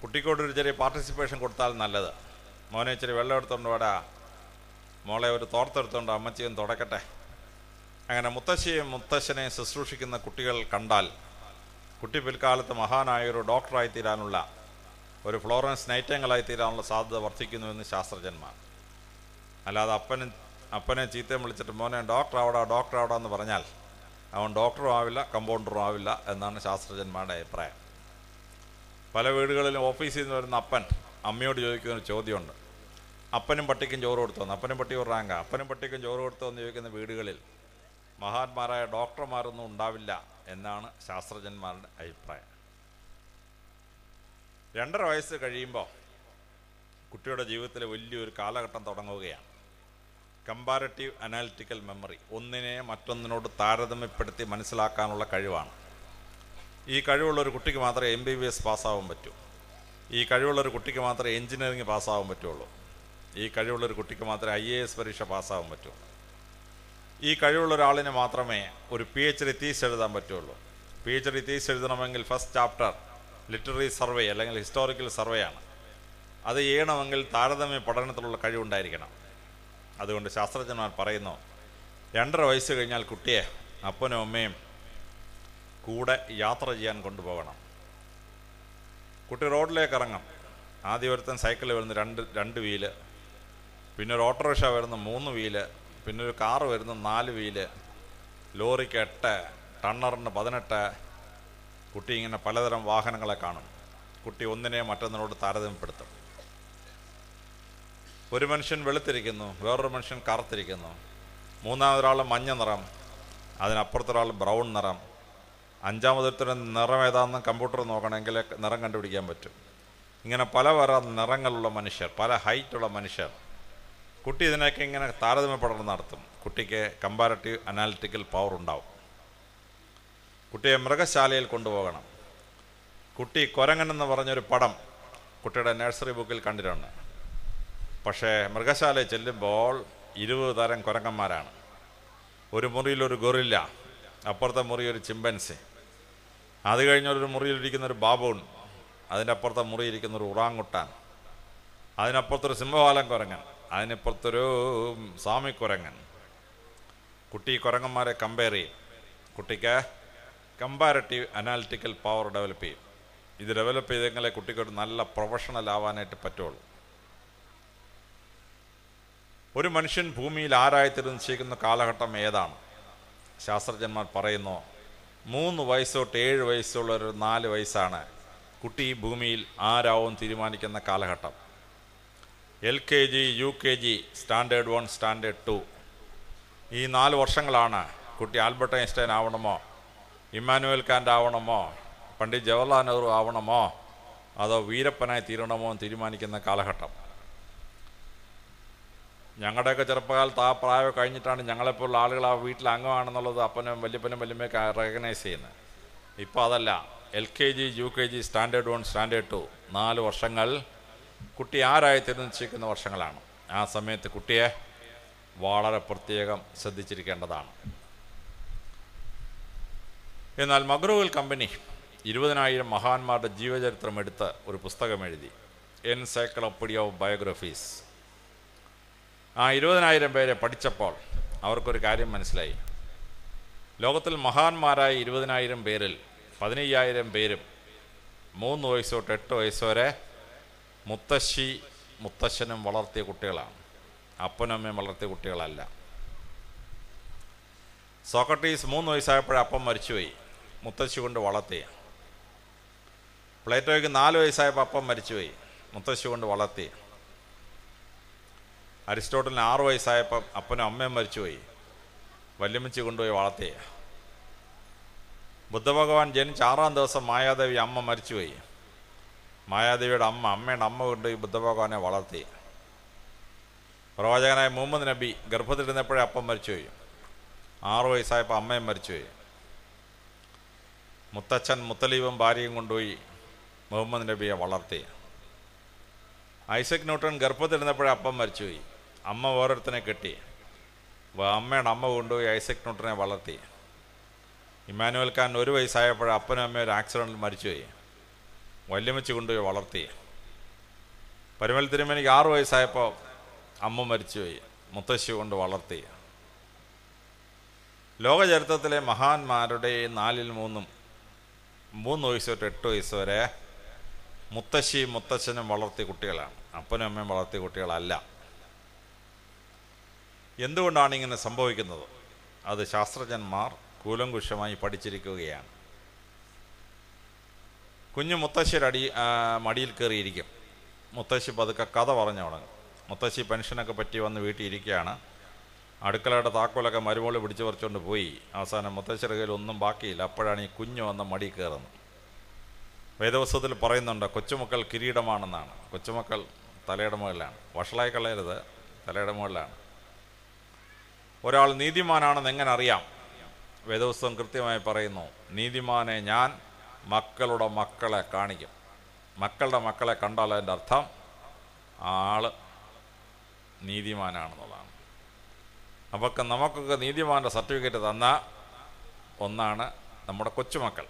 കുട്ടിക്കോടൊരു ചെറിയ പാർട്ടിസിപ്പേഷൻ കൊടുത്താൽ നല്ലത്. മോനെ ഇച്ചിരി വെള്ളം എടുത്തോണ്ട് വേടാ. മോളെ ഒരു തോർത്തെടുത്തോണ്ട് അമ്മച്ചിയും തുടക്കട്ടെ. അങ്ങനെ മുത്തശ്ശിയും മുത്തശ്ശനെ ശുശ്രൂഷിക്കുന്ന കുട്ടികൾ കണ്ടാൽ കുട്ടി പിൽക്കാലത്ത് മഹാനായ ഒരു ഡോക്ടറായി തീരാനുള്ള ഒരു ഫ്ലോറൻസ് നൈറ്റങ്ങളായി തീരാനുള്ള സാധ്യത വർദ്ധിക്കുന്നുവെന്ന് ശാസ്ത്രജ്ഞന്മാർ. അല്ലാതെ അപ്പനും അപ്പനെ ചീത്തയും വിളിച്ചിട്ട് മോനെ ഡോക്ടർ ആവടാ ഡോക്ടർ ആവടാ എന്ന് പറഞ്ഞാൽ അവൻ ഡോക്ടറും ആവില്ല കമ്പൗണ്ടറും ആവില്ല എന്നാണ് ശാസ്ത്രജ്ഞന്മാരുടെ അഭിപ്രായം. പല വീടുകളിലും ഓഫീസിൽ നിന്ന് വരുന്ന അപ്പൻ അമ്മയോട് ചോദിക്കുന്ന ഒരു ചോദ്യമുണ്ട്. അപ്പനും പട്ടിക്കും ചോറ് കൊടുത്തോന്ന് അപ്പനും പട്ടി ഒരു റാങ്ക. അപ്പനും പട്ടിക്കും ചോറ് കൊടുത്തോന്ന് ചോദിക്കുന്ന വീടുകളിൽ മഹാന്മാരായ ഡോക്ടർമാരൊന്നും ഉണ്ടാവില്ല എന്നാണ് ശാസ്ത്രജ്ഞന്മാരുടെ അഭിപ്രായം. രണ്ടര വയസ്സ് കഴിയുമ്പോൾ കുട്ടിയുടെ ജീവിതത്തിലെ വലിയൊരു കാലഘട്ടം തുടങ്ങുകയാണ്. കമ്പാരറ്റീവ് അനാലിറ്റിക്കൽ മെമ്മറി ഒന്നിനെ മറ്റൊന്നിനോട് താരതമ്യപ്പെടുത്തി മനസ്സിലാക്കാനുള്ള കഴിവാണ്. ഈ കഴിവുള്ള ഒരു കുട്ടിക്ക് മാത്രമേ എം ബി ബി എസ് പാസ്സാവാൻ പറ്റൂ. ഈ കഴിവുള്ള ഒരു കുട്ടിക്ക് മാത്രമേ എഞ്ചിനീയറിംഗ് പാസ്സാവാൻ പറ്റുള്ളൂ. ഈ കഴിവുള്ള ഒരു കുട്ടിക്ക് മാത്രമേ ഐ എ എസ് പരീക്ഷ പാസ്സാവാൻ പറ്റൂ. ഈ കഴിവുള്ള ഒരാളിന് മാത്രമേ ഒരു പി എച്ച് ഡി തീസ് എഴുതാൻ പറ്റുള്ളൂ. പി എച്ച് ഡി തീസ് എഴുതണമെങ്കിൽ ഫസ്റ്റ് ചാപ്റ്റർ ലിറ്റററി സർവേ അല്ലെങ്കിൽ ഹിസ്റ്റോറിക്കൽ സർവേ ആണ്. അത് ചെയ്യണമെങ്കിൽ താരതമ്യ പഠനത്തിലുള്ള കഴിവുണ്ടായിരിക്കണം. അതുകൊണ്ട് ശാസ്ത്രജ്ഞന്മാർ പറയുന്നു രണ്ടര വയസ്സ് കഴിഞ്ഞാൽ കുട്ടിയെ അപ്പനും അമ്മയും കൂടെ യാത്ര ചെയ്യാൻ കൊണ്ടുപോകണം. കുട്ടി റോഡിലേക്ക് ഇറങ്ങും. ആദ്യം ഒരുത്തൻ സൈക്കിളിൽ വരുന്ന രണ്ട് രണ്ട് വീൽ പിന്നെ ഒരു ഓട്ടോറിക്ഷ വരുന്ന മൂന്ന് വീൽ പിന്നെ ഒരു കാറ് വരുന്ന നാല് വീൽ. ലോറിക്ക് എട്ട് ടണ്ണറിന് പതിനെട്ട്. കുട്ടി ഇങ്ങനെ പലതരം വാഹനങ്ങളെ കാണും. കുട്ടി ഒന്നിനെ മറ്റൊന്നിനോട് താരതമ്യപ്പെടുത്തും. ഒരു മനുഷ്യൻ വെളുത്തിരിക്കുന്നു വേറൊരു മനുഷ്യൻ കറുത്തിരിക്കുന്നു മൂന്നാമതൊരാൾ മഞ്ഞ നിറം അതിനപ്പുറത്തൊരാൾ ബ്രൗൺ നിറം. അഞ്ചാമതൊരുത്തര നിറം ഏതാണെന്ന് കമ്പ്യൂട്ടർ നോക്കണമെങ്കിൽ നിറം കണ്ടുപിടിക്കാൻ പറ്റും. ഇങ്ങനെ പല പല നിറങ്ങളുള്ള മനുഷ്യർ പല ഹൈറ്റുള്ള മനുഷ്യർ. കുട്ടി ഇതിനൊക്കെ ഇങ്ങനെ താരതമ്യ പഠനം നടത്തും. കുട്ടിക്ക് കമ്പാരറ്റീവ് അനാലിറ്റിക്കൽ പവർ ഉണ്ടാവും. കുട്ടിയെ മൃഗശാലയിൽ കൊണ്ടുപോകണം. കുട്ടി കൊരങ്ങൻ എന്ന് പറഞ്ഞൊരു പടം കുട്ടിയുടെ നഴ്സറി ബുക്കിൽ കണ്ടിട്ടുണ്ട്. പക്ഷേ മൃഗശാലയിൽ ചെല്ലുമ്പോൾ ഇരുപത് തരം കൊരങ്ങന്മാരാണ്. ഒരു മുറിയിലൊരു ഗൊറില്ല അപ്പുറത്തെ മുറി ഒരു ചിമ്പൻസി അത് കഴിഞ്ഞൊരു മുറിയിലിരിക്കുന്ന ഒരു ബാബൂൺ അതിന്റെ അപ്പുറത്തെ മുറിയിരിക്കുന്ന ഒരു ഉറാങ്ങുട്ടാൻ അതിനപ്പുറത്തൊരു സിംഹവാലം കുരങ്ങൻ. അതിനപ്പുറത്തൊരു സ്വാമി കുരങ്ങൻ. കുട്ടി കുരങ്ങന്മാരെ കമ്പയർ ചെയ്യും. കുട്ടിക്ക് കമ്പാരറ്റീവ് അനാലിറ്റിക്കൽ പവർ ഡെവലപ്പ് ചെയ്യും. ഇത് ഡെവലപ്പ് ചെയ്തെങ്കിലേ കുട്ടിക്കൊരു നല്ല പ്രൊഫഷണൽ ആവാനായിട്ട് പറ്റുള്ളൂ. ഒരു മനുഷ്യൻ ഭൂമിയിൽ ആരായി നിശ്ചയിക്കുന്ന കാലഘട്ടം ഏതാണ്? ശാസ്ത്രജ്ഞന്മാർ പറയുന്നു മൂന്ന് വയസ്സ് തൊട്ട് ഏഴ് വയസ്സുള്ള ഒരു നാല് വയസ്സാണ് കുട്ടി ഭൂമിയിൽ ആരാവും തീരുമാനിക്കുന്ന കാലഘട്ടം. L K G U K G standard one standard two. ഈ നാല് വർഷങ്ങളാണ് കുട്ടി ആൽബർട്ട് ഐൻസ്റ്റൈൻ ആവണമോ ഇമ്മാനുവൽ കാന്റ് ആവണമോ പണ്ഡിറ്റ് ജവഹർലാൽ നെഹ്റു ആവണമോ അതോ വീരപ്പനായി തീരണമോ എന്ന് തീരുമാനിക്കുന്ന കാലഘട്ടം. ഞങ്ങളുടെയൊക്കെ ചെറുപ്പകാലത്ത് ആ പ്രായം കഴിഞ്ഞിട്ടാണ് ഞങ്ങളെപ്പോലുള്ള ആളുകൾ ആ വീട്ടിൽ അംഗമാണെന്നുള്ളത് അപ്പനും വല്യപ്പനും വല്യമ്മയൊക്കെ റെക്കഗ്നൈസ് ചെയ്യുന്നത്. ഇപ്പോൾ അതല്ല L K G U K G standard one standard two. നാല് വർഷങ്ങൾ കുട്ടി ആരായി തിരഞ്ഞെടുക്കുന്ന വർഷങ്ങളാണ്. ആ സമയത്ത് കുട്ടിയെ വളരെ പ്രത്യേകം ശ്രദ്ധിച്ചിരിക്കേണ്ടതാണ്. എന്നാൽ മഗ്രൂവൽ കമ്പനി ഇരുപതിനായിരം മഹാന്മാരുടെ ജീവചരിത്രം എടുത്ത് ഒരു പുസ്തകം എഴുതി. Encyclopedia of biographies. ആ ഇരുപതിനായിരം പേരെ പഠിച്ചപ്പോൾ അവർക്കൊരു കാര്യം മനസ്സിലായി. ലോകത്തിൽ മഹാന്മാരായ ഇരുപതിനായിരം പേരിൽ പതിനയ്യായിരം പേരും മൂന്ന് വയസ്സ് തൊട്ട് എട്ട് വയസ്സ് വരെ മുത്തശ്ശി മുത്തശ്ശനും വളർത്തിയ കുട്ടികളാണ്. അപ്പനമ്മയും വളർത്തിയ കുട്ടികളല്ല. സോക്രട്ടീസ് മൂന്ന് വയസ്സായപ്പോഴേ അപ്പം മരിച്ചുപോയി. മുത്തശ്ശി കൊണ്ട് വളർത്തിയ. പ്ലേറ്റോയ്ക്ക് നാല് വയസ്സായപ്പോൾ അപ്പം മരിച്ചുപോയി. മുത്തശ്ശി കൊണ്ട് വളർത്തി അരിസ്റ്റോട്ടലിന് ആറ് വയസ്സായപ്പം അപ്പനും അമ്മയും മരിച്ചുപോയി. വല്യമ്മച്ചി കൊണ്ടുപോയി വളർത്തിയ. ബുദ്ധഭഗവാൻ ജനിച്ച ആറാം ദിവസം മായാദേവി അമ്മ മരിച്ചുപോയി. മായാദേവിയുടെ അമ്മ അമ്മയുടെ അമ്മ കൊണ്ട് ഈ ബുദ്ധഭഗവാനെ വളർത്തി. പ്രവാചകനായ മുഹമ്മദ് നബി ഗർഭത്തിലിരുന്നപ്പോഴേ അപ്പം മരിച്ചുപോയി ആറു വയസ്സായപ്പോൾ അമ്മയും മരിച്ചുപോയി മുത്തച്ഛൻ മുത്തലീബും ഭാര്യയും കൊണ്ടുപോയി മുഹമ്മദ് നബിയെ വളർത്തി. ഐസക് ന്യൂട്ടൺ ഗർഭത്തിലിരുന്നപ്പോഴേ അപ്പം മരിച്ചുപോയി അമ്മ ഓരോരുത്തനെ കെട്ടി. അമ്മയുടെ അമ്മ കൊണ്ടുപോയി ഐസക് ന്യൂട്ടനെ വളർത്തി. ഇമ്മാനുവൽ ഖാൻ ഒരു വയസ്സായപ്പോഴേ അപ്പനും അമ്മയും ഒരു ആക്സിഡന്റിൽ മരിച്ചുപോയി വല്യമ്മച്ചി കൊണ്ടുപോയി വളർത്തി പരുമൽ തിരുമേനിക്ക് ആറു വയസ്സായപ്പോൾ അമ്മ മരിച്ചുപോയി. മുത്തശ്ശി കൊണ്ട് വളർത്തി ലോകചരിത്രത്തിലെ മഹാന്മാരുടെ നാലിൽ മൂന്നും മൂന്ന് വയസ്സ് തൊട്ട് എട്ട് വയസ്സ് വരെ മുത്തശ്ശി മുത്തച്ഛനും വളർത്തിയ കുട്ടികളാണ്. അപ്പനും അമ്മയും വളർത്തിയ കുട്ടികളല്ല. എന്തുകൊണ്ടാണ് ഇങ്ങനെ സംഭവിക്കുന്നത്? അത് ശാസ്ത്രജ്ഞന്മാർ കൂലങ്കുഷമായി പഠിച്ചിരിക്കുകയാണ്. കുഞ്ഞു മുത്തശ്ശിയുടെ അടി മടിയിൽ കയറിയിരിക്കും. മുത്തശ്ശി പതുക്കെ കഥ പറഞ്ഞു തുടങ്ങും. മുത്തശ്ശി പെൻഷനൊക്കെ പറ്റി വന്ന് വീട്ടിൽ ഇരിക്കുകയാണ്. അടുക്കളയുടെ താക്കോലൊക്കെ മരുമോൾ പിടിച്ചു പറിച്ചുകൊണ്ട് പോയി. അവസാനം മുത്തശ്ശിയുടെ കയ്യിൽ ഒന്നും ബാക്കിയില്ല. അപ്പോഴാണ് ഈ കുഞ്ഞു വന്ന മടി കയറുന്നത്. വേദവസ്തുത്തിൽ പറയുന്നുണ്ട് കൊച്ചുമക്കൾ കിരീടമാണെന്നാണ്. കൊച്ചുമക്കൾ തലയുടെ മുകളിലാണ്. വഷളായി കളയരുത്. തലയുടെ മുകളിലാണ്. ഒരാൾ നീതിമാനാണെന്ന് എങ്ങനെ അറിയാം? വേദവസ്തുവം കൃത്യമായി പറയുന്നു നീതിമാനെ ഞാൻ മക്കളുടെ മക്കളെ കാണിക്കും. മക്കളുടെ മക്കളെ കണ്ടാൽ അതിന്റെ അർത്ഥം ആൾ നീതിമാനാണെന്നുള്ളതാണ്. അപ്പോൾ നമുക്കൊക്കെ നീതിമാന്റെ സർട്ടിഫിക്കറ്റ് തന്ന ഒന്നാണ് നമ്മുടെ കൊച്ചുമക്കൾ.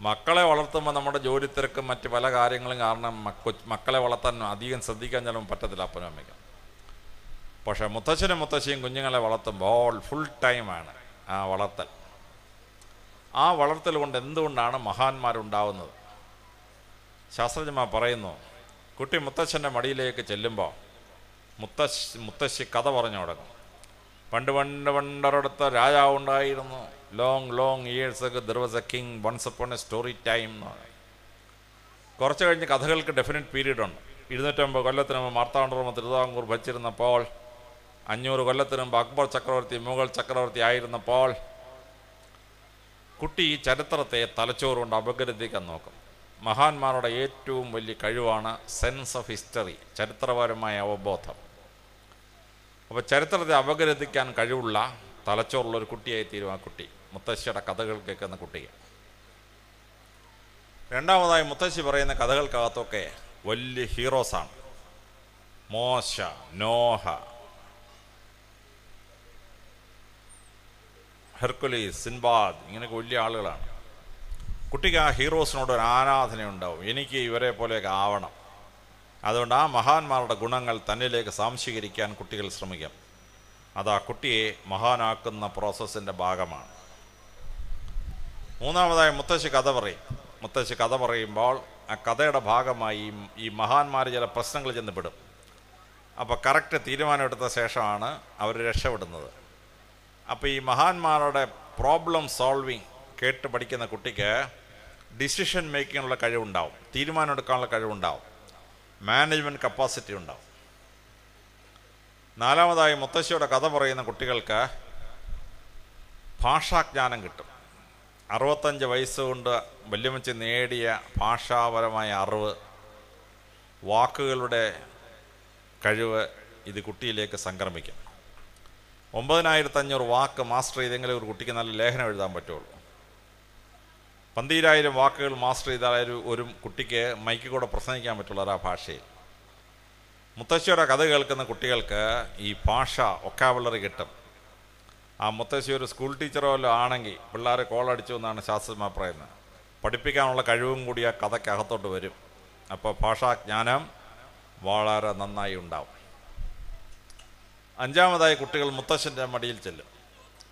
മക്കളെ വളർത്തുമ്പോൾ നമ്മുടെ ജോലി തിരക്കും മറ്റ് പല കാര്യങ്ങളും കാരണം മക്കളെ വളർത്താൻ അധികം ശ്രദ്ധിക്കാൻ ചിലപ്പോൾ പറ്റത്തില്ല അപ്പനും അമ്മയ്ക്കും. പക്ഷേ മുത്തച്ഛനും മുത്തശ്ശിയും കുഞ്ഞുങ്ങളെ വളർത്തുമ്പോൾ ഫുൾ ടൈമാണ് ആ വളർത്തൽ. ആ വളർത്തൽ കൊണ്ട് എന്തുകൊണ്ടാണ് മഹാന്മാരുണ്ടാവുന്നത്? ശാസ്ത്രജ്ഞന്മാർ പറയുന്നു കുട്ടി മുത്തച്ഛന്റെ മടിയിലേക്ക് ചെല്ലുമ്പോൾ മുത്തശ്ശി മുത്തശ്ശി കഥ പറഞ്ഞു തുടങ്ങും. പണ്ട് പണ്ട് പണ്ടൊരിടത്ത് രാജാവ് ഉണ്ടായിരുന്നു. Long long years there was a king once upon a story time എന്ന് പറയും. കുറച്ച് കഴിഞ്ഞ് കഥകൾക്ക് ഡെഫിനറ്റ് പീരീഡ് ഉണ്ട്. ഇരുന്നൂറ്റമ്പത് കൊല്ലത്തിന് മുമ്പ് മാർത്താണ്ഡവർമ്മ തിരുവിതാംകൂർ ഭരിച്ചിരുന്നപ്പോൾ അഞ്ഞൂറ് കൊല്ലത്തിന് മുമ്പ് അക്ബർ ചക്രവർത്തി മുഗൾ ചക്രവർത്തി ആയിരുന്നപ്പോൾ കുട്ടി ഈ ചരിത്രത്തെ തലച്ചോറുകൊണ്ട് അപഗ്രഥിക്കാൻ നോക്കും. മഹാന്മാരുടെ ഏറ്റവും വലിയ കഴിവാണ് സെൻസ് ഓഫ് ഹിസ്റ്ററി ചരിത്രപരമായ അവബോധം. അപ്പോൾ ചരിത്രത്തെ അപഗ്രഥിക്കാൻ കഴിവുള്ള തലച്ചോറുള്ള ഒരു കുട്ടിയായി തീരും ആ കുട്ടി. മുത്തശ്ശിയുടെ കഥകൾ കേൾക്കുന്ന കുട്ടിയെ. രണ്ടാമതായി മുത്തശ്ശി പറയുന്ന കഥകൾക്കകത്തൊക്കെ വലിയ ഹീറോസാണ് മോശ നോഹ ഹെർക്കുലീസ് സിൻബാദ് ഇങ്ങനെയൊക്കെ വലിയ ആളുകളാണ്. കുട്ടിക്ക് ആ ഹീറോസിനോട് ഒരു ആരാധന ഉണ്ടാവും എനിക്ക് ഇവരെ പോലെയൊക്കെ ആവണം. അതുകൊണ്ട് ആ മഹാന്മാരുടെ ഗുണങ്ങൾ തന്നിലേക്ക് സാംശീകരിക്കാൻ കുട്ടികൾ ശ്രമിക്കാം. അത് ആ കുട്ടിയെ മഹാനാക്കുന്ന പ്രോസസ്സിന്റെ ഭാഗമാണ്. മൂന്നാമതായി മുത്തശ്ശി കഥ പറയും. മുത്തശ്ശി കഥ പറയുമ്പോൾ ആ കഥയുടെ ഭാഗമായി ഈ- ഈ മഹാന്മാർ ചില പ്രശ്നങ്ങൾ ചെന്നപ്പെടും അപ്പോൾ കറക്റ്റ് തീരുമാനമെടുത്ത ശേഷമാണ് അവർ രക്ഷപ്പെടുന്നത്. അപ്പോൾ ഈ മഹാന്മാരുടെ പ്രോബ്ലം സോൾവിങ് കേട്ട് പഠിക്കുന്ന കുട്ടിക്ക് ഡിസിഷൻ മേക്കിങ്ങിനുള്ള കഴിവുണ്ടാവും. തീരുമാനമെടുക്കാനുള്ള കഴിവുണ്ടാവും. മാനേജ്മെന്റ് കപ്പാസിറ്റി ഉണ്ടാവും. നാലാമതായി മുത്തശ്ശിയുടെ കഥ പറയുന്ന കുട്ടികൾക്ക് ഭാഷാജ്ഞാനം കിട്ടും. അറുപത്തഞ്ച് വയസ്സുകൊണ്ട് വല്യമ്മച്ചി നേടിയ ഭാഷാപരമായ അറിവ് വാക്കുകളുടെ കഴിവ് ഇത് കുട്ടിയിലേക്ക് സംക്രമിക്കും. ഒമ്പതിനായിരത്തി അഞ്ഞൂറ് വാക്ക് മാസ്റ്റർ ചെയ്തെങ്കിലും ഒരു കുട്ടിക്ക് നല്ല ലേഖനം എഴുതാൻ പറ്റുള്ളൂ. പന്തീരായിരം വാക്കുകൾ മാസ്റ്റർ ചെയ്താൽ ഒരു ഒരു കുട്ടിക്ക് മൈക്കിൽ കൂടെ പ്രസംഗിക്കാൻ പറ്റുള്ളൂ ആ ഭാഷയിൽ. മുത്തശ്ശിയുടെ കഥ കേൾക്കുന്ന കുട്ടികൾക്ക് ഈ ഭാഷ ഒക്കാബുലറി കിട്ടും. ആ മുത്തശ്ശി ഒരു സ്കൂൾ ടീച്ചറോ അല്ലോ ആണെങ്കിൽ പിള്ളേരെ കോളടിച്ചു എന്നാണ് ശാസ്ത്രജ്ഞർ പറയുന്നത്. പഠിപ്പിക്കാനുള്ള കഴിവും കൂടി ആ കഥയ്ക്കകത്തോട്ട് വരും. അപ്പോൾ ഭാഷാജ്ഞാനം വളരെ നന്നായി ഉണ്ടാവും. അഞ്ചാമതായി കുട്ടികൾ മുത്തശ്ശന്റെ മടിയിൽ ചെല്ലും.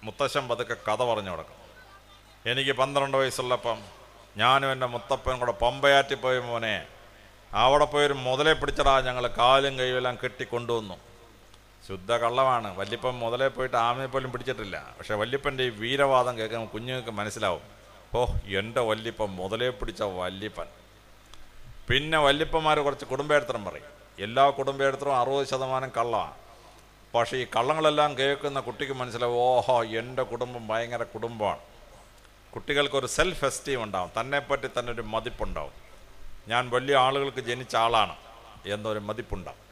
മുത്തശ്ശൻ പതുക്കെ കഥ പറഞ്ഞു കൊടുക്കും എനിക്ക് പന്ത്രണ്ട് വയസ്സുള്ളപ്പം ഞാനും എന്റെ മുത്തപ്പനും കൂടെ പമ്പയാറ്റി പോയ മോനെ. അവിടെ പോയൊരു മുതലെ പിടിച്ചടാ ഞങ്ങൾ കാലും കൈയുമെല്ലാം കെട്ടി കൊണ്ടുവന്നു. ശുദ്ധ കള്ളമാണ്. വല്യപ്പൻ മുതലേ പോയിട്ട് ആമയെ പോലും പിടിച്ചിട്ടില്ല. പക്ഷേ വല്യപ്പന്റെ ഈ വീരവാദം കേൾക്കുമ്പോൾ കുഞ്ഞുങ്ങൾക്ക് മനസ്സിലാവും. ഓ എന്റെ വല്യപ്പൻ മുതലേ പിടിച്ച വല്യപ്പൻ. പിന്നെ വല്യപ്പന്മാർ കുറച്ച് കുടുംബേടത്തരം പറയും. എല്ലാ കുടുംബേടത്തരും അറുപത് ശതമാനം കള്ളമാണ്. പക്ഷേ ഈ കള്ളങ്ങളെല്ലാം കേൾക്കുന്ന കുട്ടിക്ക് മനസ്സിലാവും ഓഹോ എന്റെ കുടുംബം ഭയങ്കര കുടുംബമാണ്. കുട്ടികൾക്കൊരു സെൽഫ് എസ്റ്റീം ഉണ്ടാവും തന്നെപ്പറ്റി തന്നെ ഒരു മതിപ്പുണ്ടാവും. ഞാൻ വലിയ ആളുകൾക്ക് ജനിച്ച ആളാണ് എന്നൊരു മതിപ്പുണ്ടാവും.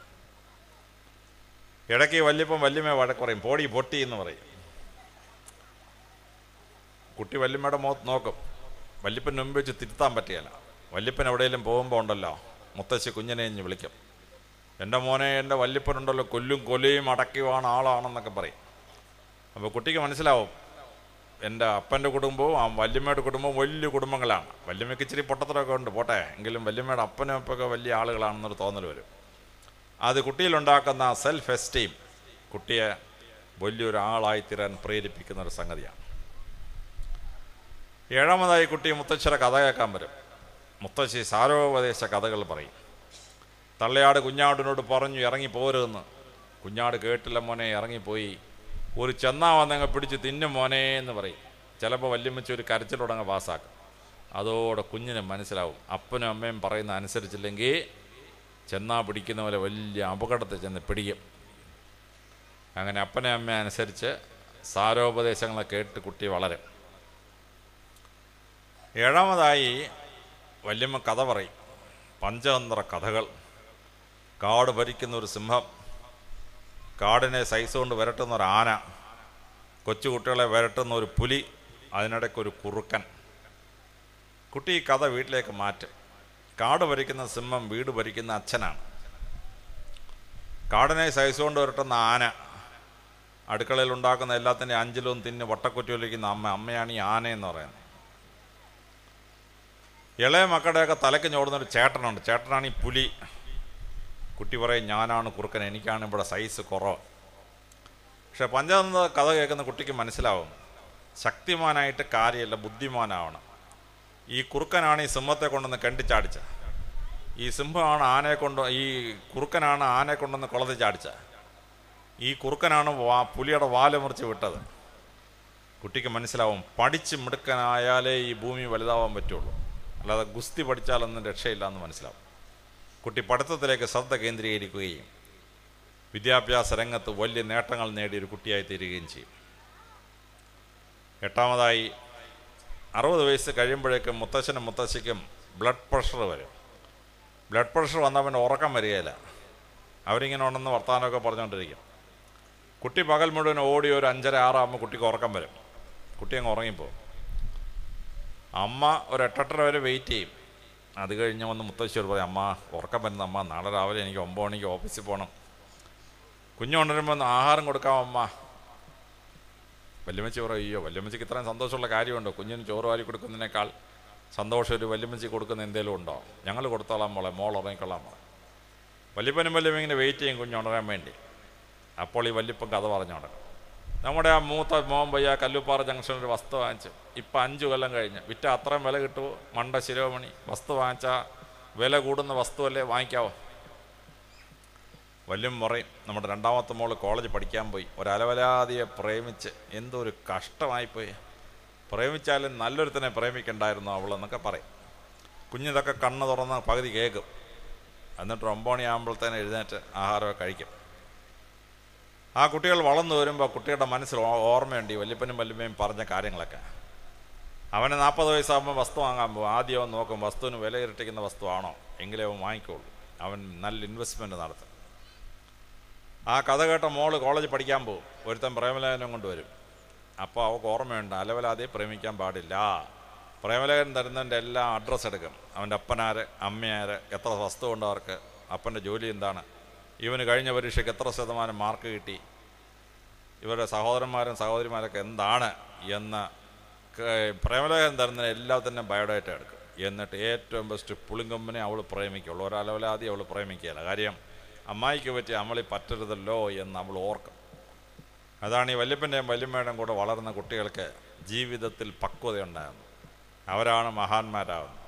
ഇടയ്ക്ക് വല്യപ്പം വല്യമ്മ വഴക്ക് പറയും പോടി പൊട്ടി എന്ന് പറയും. കുട്ടി വല്യമ്മയുടെ മുഖത്ത് നോക്കും. വല്യപ്പൻ മുമ്പ് വെച്ച് തിരുത്താൻ പറ്റിയല്ല. വല്യപ്പൻ എവിടെയെങ്കിലും പോകുമ്പോൾ ഉണ്ടല്ലോ മുത്തശ്ശി കുഞ്ഞിനെ വിളിക്കും. എന്റെ മോനെ എന്റെ വല്യപ്പനുണ്ടല്ലോ കൊല്ലും കൊലയും അടക്കിയുമാണ് ആളാണെന്നൊക്കെ പറയും. അപ്പോൾ കുട്ടിക്ക് മനസ്സിലാവും എന്റെ അപ്പന്റെ കുടുംബവും ആ വല്യമ്മയുടെ കുടുംബവും വലിയ കുടുംബങ്ങളാണ്. വല്യമ്മയ്ക്ക് ഇച്ചിരി പൊട്ടത്തരമൊക്കെ ഉണ്ട് പോട്ടെ. എങ്കിലും വല്യമ്മയുടെ അപ്പനും അപ്പൊക്കെ വലിയ ആളുകളാണെന്നൊരു തോന്നൽ വരും. അത് കുട്ടിയിലുണ്ടാക്കുന്ന സെൽഫ് എസ്റ്റീം കുട്ടിയെ വലിയൊരാളായി തീരാൻ പ്രേരിപ്പിക്കുന്ന ഒരു സംഗതിയാണ്. ഏഴാമതായി കുട്ടി മുത്തച്ഛരെ കഥ കേൾക്കാൻ വരും. മുത്തശ്ശി സാരോപദേശ കഥകൾ പറയും. തള്ളയാട് കുഞ്ഞാടിനോട് പറഞ്ഞു ഇറങ്ങി പോരുതെന്ന്. കുഞ്ഞാട് കേട്ടില്ല മോനെ ഇറങ്ങിപ്പോയി. ഒരു ചെന്നാ വന്നങ്ങ് പിടിച്ച് തിന്നും മോനെ എന്ന് പറയും. ചിലപ്പോൾ വല്യമ്മച്ച് ഒരു കരച്ചിലോടങ്ങ് പാസ്സാക്കും. അതോടെ കുഞ്ഞിന് മനസ്സിലാവും. അപ്പനും അമ്മയും പറയുന്ന അനുസരിച്ചില്ലെങ്കിൽ ചെന്നാ പിടിക്കുന്ന പോലെ വലിയ അപകടത്തിൽ ചെന്ന് പിടിക്കും. അങ്ങനെ അപ്പനെ അമ്മ അനുസരിച്ച് സാരോപദേശങ്ങളെ കേട്ട് കുട്ടി വളരും. ഏഴാമതായി വല്യമ്മ കഥ പറയും. പഞ്ചതന്ത്ര കഥകൾ. കാട് ഭരിക്കുന്ന ഒരു സിംഹം. കാടിനെ സൈസ് കൊണ്ട് വരട്ടുന്ന ഒരു ആന. കൊച്ചുകുട്ടികളെ വരട്ടുന്ന ഒരു പുലി. അതിനിടയ്ക്കൊരു കുറുക്കൻ. കുട്ടി ഈ കഥ വീട്ടിലേക്ക് മാറ്റും. കാട് ഭരിക്കുന്ന സിംഹം വീട് ഭരിക്കുന്ന അച്ഛനാണ്. കാടിനെ സൈസ് കൊണ്ട് വരട്ടുന്ന ആന. അടുക്കളയിൽ ഉണ്ടാക്കുന്ന എല്ലാത്തിന്റെ അഞ്ചിലും തിന്ന് വട്ടക്കുറ്റിയൊലിക്കുന്ന അമ്മ. അമ്മയാണ് ഈ ആനയെന്ന് പറയുന്നത്. ഇളയ മക്കളുടെയൊക്കെ തലയ്ക്ക് ഞോടുന്നൊരു ചേട്ടനുണ്ട്. ചേട്ടനാണ് ഈ പുലി. കുട്ടി പറയും ഞാനാണ് കുറുക്കൻ എനിക്കാണ് ഇവിടെ സൈസ് കുറവ്. പക്ഷെ പഞ്ചതന്ത്ര കഥ കേൾക്കുന്ന കുട്ടിക്ക് മനസ്സിലാവും ശക്തിമാനായിട്ട് കാര്യമല്ല ബുദ്ധിമാനാവണം. ഈ കുറുക്കനാണ് ഈ സിംഹത്തെ കൊണ്ടുവന്ന് കെണ്ടിച്ചാടിച്ച. ഈ സിംഹമാണ് ആനയെ കൊണ്ട് ഈ കുറുക്കനാണ് ആനയെ കൊണ്ടുവന്ന് കുളത്തിൽ ചാടിച്ച. ഈ കുറുക്കനാണ് വാ പുലിയുടെ വാൽ മുറിച്ച് വിട്ടത്. കുട്ടിക്ക് മനസ്സിലാവും പഠിച്ച് മിടുക്കനായാലേ ഈ ഭൂമി വലുതാവാൻ പറ്റുള്ളൂ. അല്ലാതെ ഗുസ്തി പഠിച്ചാലൊന്നും രക്ഷയില്ല എന്ന് മനസ്സിലാവും. കുട്ടി പഠിത്തത്തിലേക്ക് ശ്രദ്ധ കേന്ദ്രീകരിക്കുകയും വിദ്യാഭ്യാസ രംഗത്ത് വലിയ നേട്ടങ്ങൾ നേടിയൊരു കുട്ടിയായി തീരുകയും ചെയ്യും. എട്ടാമതായി അറുപത് വയസ്സ് കഴിയുമ്പോഴേക്കും മുത്തശ്ശനും മുത്തശ്ശിക്കും ബ്ലഡ് പ്രഷർ വരും. ബ്ലഡ് പ്രഷർ വന്നവൻ ഉറക്കം വരികയില്ല. അവരിങ്ങനെ ഉണ്ടെന്ന് വർത്തമാനമൊക്കെ പറഞ്ഞുകൊണ്ടിരിക്കും. കുട്ടി പകൽ മുഴുവൻ ഓടി ഒരു അഞ്ചര ആറാകുമ്പോൾ കുട്ടിക്ക് ഉറക്കം വരും. കുട്ടി അങ്ങ് ഉറങ്ങിപ്പോകും. അമ്മ ഒരു എട്ടെട്ടര വരെ വെയിറ്റ് ചെയ്യും. അത് കഴിഞ്ഞ് വന്ന് മുത്തശ്ശിയോട് പറയും അമ്മ ഉറക്കം വരുന്ന അമ്മ നാളെ രാവിലെ എനിക്ക് ഒമ്പത് മണിക്ക് ഓഫീസിൽ പോകണം കുഞ്ഞു കൊണ്ടുവരുമ്പോൾ ഒന്ന് ആഹാരം കൊടുക്കാം അമ്മ? വല്യമ്മച്ചി പറയും അയ്യോ വല്യമ്മച്ചിക്ക് ഇത്രയും സന്തോഷമുള്ള കാര്യമുണ്ടോ? കുഞ്ഞിന് ചോറ് വാരി കൊടുക്കുന്നതിനേക്കാൾ സന്തോഷം ഒരു വല്യമ്മച്ചി കൊടുക്കുന്ന എന്തെങ്കിലും ഉണ്ടോ? ഞങ്ങൾ കൊടുത്തോളാം മോളെ മോൾ ഉറങ്ങിക്കൊള്ളാം മോളെ. വല്യപ്പനും വല്യമ്മ ഇങ്ങനെ വെയിറ്റ് ചെയ്യും കുഞ്ഞുണരാൻ വേണ്ടി. അപ്പോൾ ഈ വല്യപ്പൻ കഥ പറഞ്ഞോണ്ട് നമ്മുടെ ആ മൂത്ത മോൻ കല്ലുപ്പാറ ജംഗ്ഷനിൽ വസ്തു വാങ്ങിച്ചു. ഇപ്പം അഞ്ച് കൊല്ലം കഴിഞ്ഞ്. വിറ്റ അത്രയും വില കിട്ടുമോ മണ്ട ശിരോമണി. വസ്തു വാങ്ങിച്ചാൽ വില കൂടുന്ന വസ്തുവല്ലേ വാങ്ങിക്കാവോ? വല്യം പറയും നമ്മുടെ രണ്ടാമത്തെ മോൾ കോളേജ് പഠിക്കാൻ പോയി. ഒരലവലാതിയെ പ്രേമിച്ച് എന്തോ ഒരു കഷ്ടമായിപ്പോയി. പ്രേമിച്ചാലും നല്ലൊരുത്തനെ പ്രേമിക്കണ്ടായിരുന്നു അവളെന്നൊക്കെ പറയും. കുഞ്ഞിതൊക്കെ കണ്ണ് തുറന്ന് പകുതി കേൾക്കും. എന്നിട്ട് ഒമ്പത് മണിയാകുമ്പോഴത്തേനെ എഴുന്നേറ്റ് ആഹാരമൊക്കെ കഴിക്കും. ആ കുട്ടികൾ വളർന്നു വരുമ്പോൾ കുട്ടിയുടെ മനസ്സിൽ ഓർമ്മയുണ്ട് ഈ വല്യപ്പനും വല്യമ്മയും പറഞ്ഞ കാര്യങ്ങളൊക്കെ. അവന് നാൽപ്പത് വയസ്സാകുമ്പോൾ വസ്തു വാങ്ങാൻ പോകും ആദ്യം അവൻ നോക്കും വസ്തുവിന് വില ഇരട്ടിക്കുന്ന വസ്തുവാണോ? എങ്കിലേ അവൻ വാങ്ങിക്കുള്ളൂ അവൻ നല്ല ഇൻവെസ്റ്റ്മെന്റ് നടത്തും. ആ കഥ കേട്ട മോൾ കോളേജ് പഠിക്കാൻ പോകും ഒരുത്തൻ പ്രേമലേഖനം കൊണ്ടുവരും അപ്പോൾ അവൾക്ക് ഓർമ്മയുണ്ട് അലവലാതെ പ്രേമിക്കാൻ പാടില്ല. പ്രേമലേഖനം തരുന്നതിന്റെ എല്ലാ അഡ്രസ്സ് എടുക്കും. അവന്റെ അപ്പനാര് അമ്മയാര് എത്ര വസ്തു ഉണ്ട് അവർക്ക് അപ്പന്റെ ജോലി എന്താണ്? ഇവന് കഴിഞ്ഞ പരീക്ഷയ്ക്ക് എത്ര ശതമാനം മാർക്ക് കിട്ടി? ഇവരുടെ സഹോദരന്മാരും സഹോദരിമാരൊക്കെ എന്താണ് എന്ന് പ്രേമലേഖനം തരുന്ന തന്നെ ബയോഡേറ്റ എടുക്കും. എന്നിട്ട് ഏറ്റവും ബെസ്റ്റ് പുളിങ്കൊമ്പിനെ അവൾ പ്രേമിക്കുള്ളൂ. ഒരലവലാതി അവൾ പ്രേമിക്കുകയില്ല കാര്യം അമ്മായിക്ക് പറ്റി അമളി പറ്റരുതല്ലോ എന്ന് അവൾ ഓർക്കും. അതാണ് ഈ വല്യപ്പന്റെയും വല്യമ്മയുടെയും കൂടെ വളർന്ന കുട്ടികൾക്ക് ജീവിതത്തിൽ പക്വതയുണ്ടാകുന്നത്. അവരാണ് മഹാന്മാരാകുന്നത്.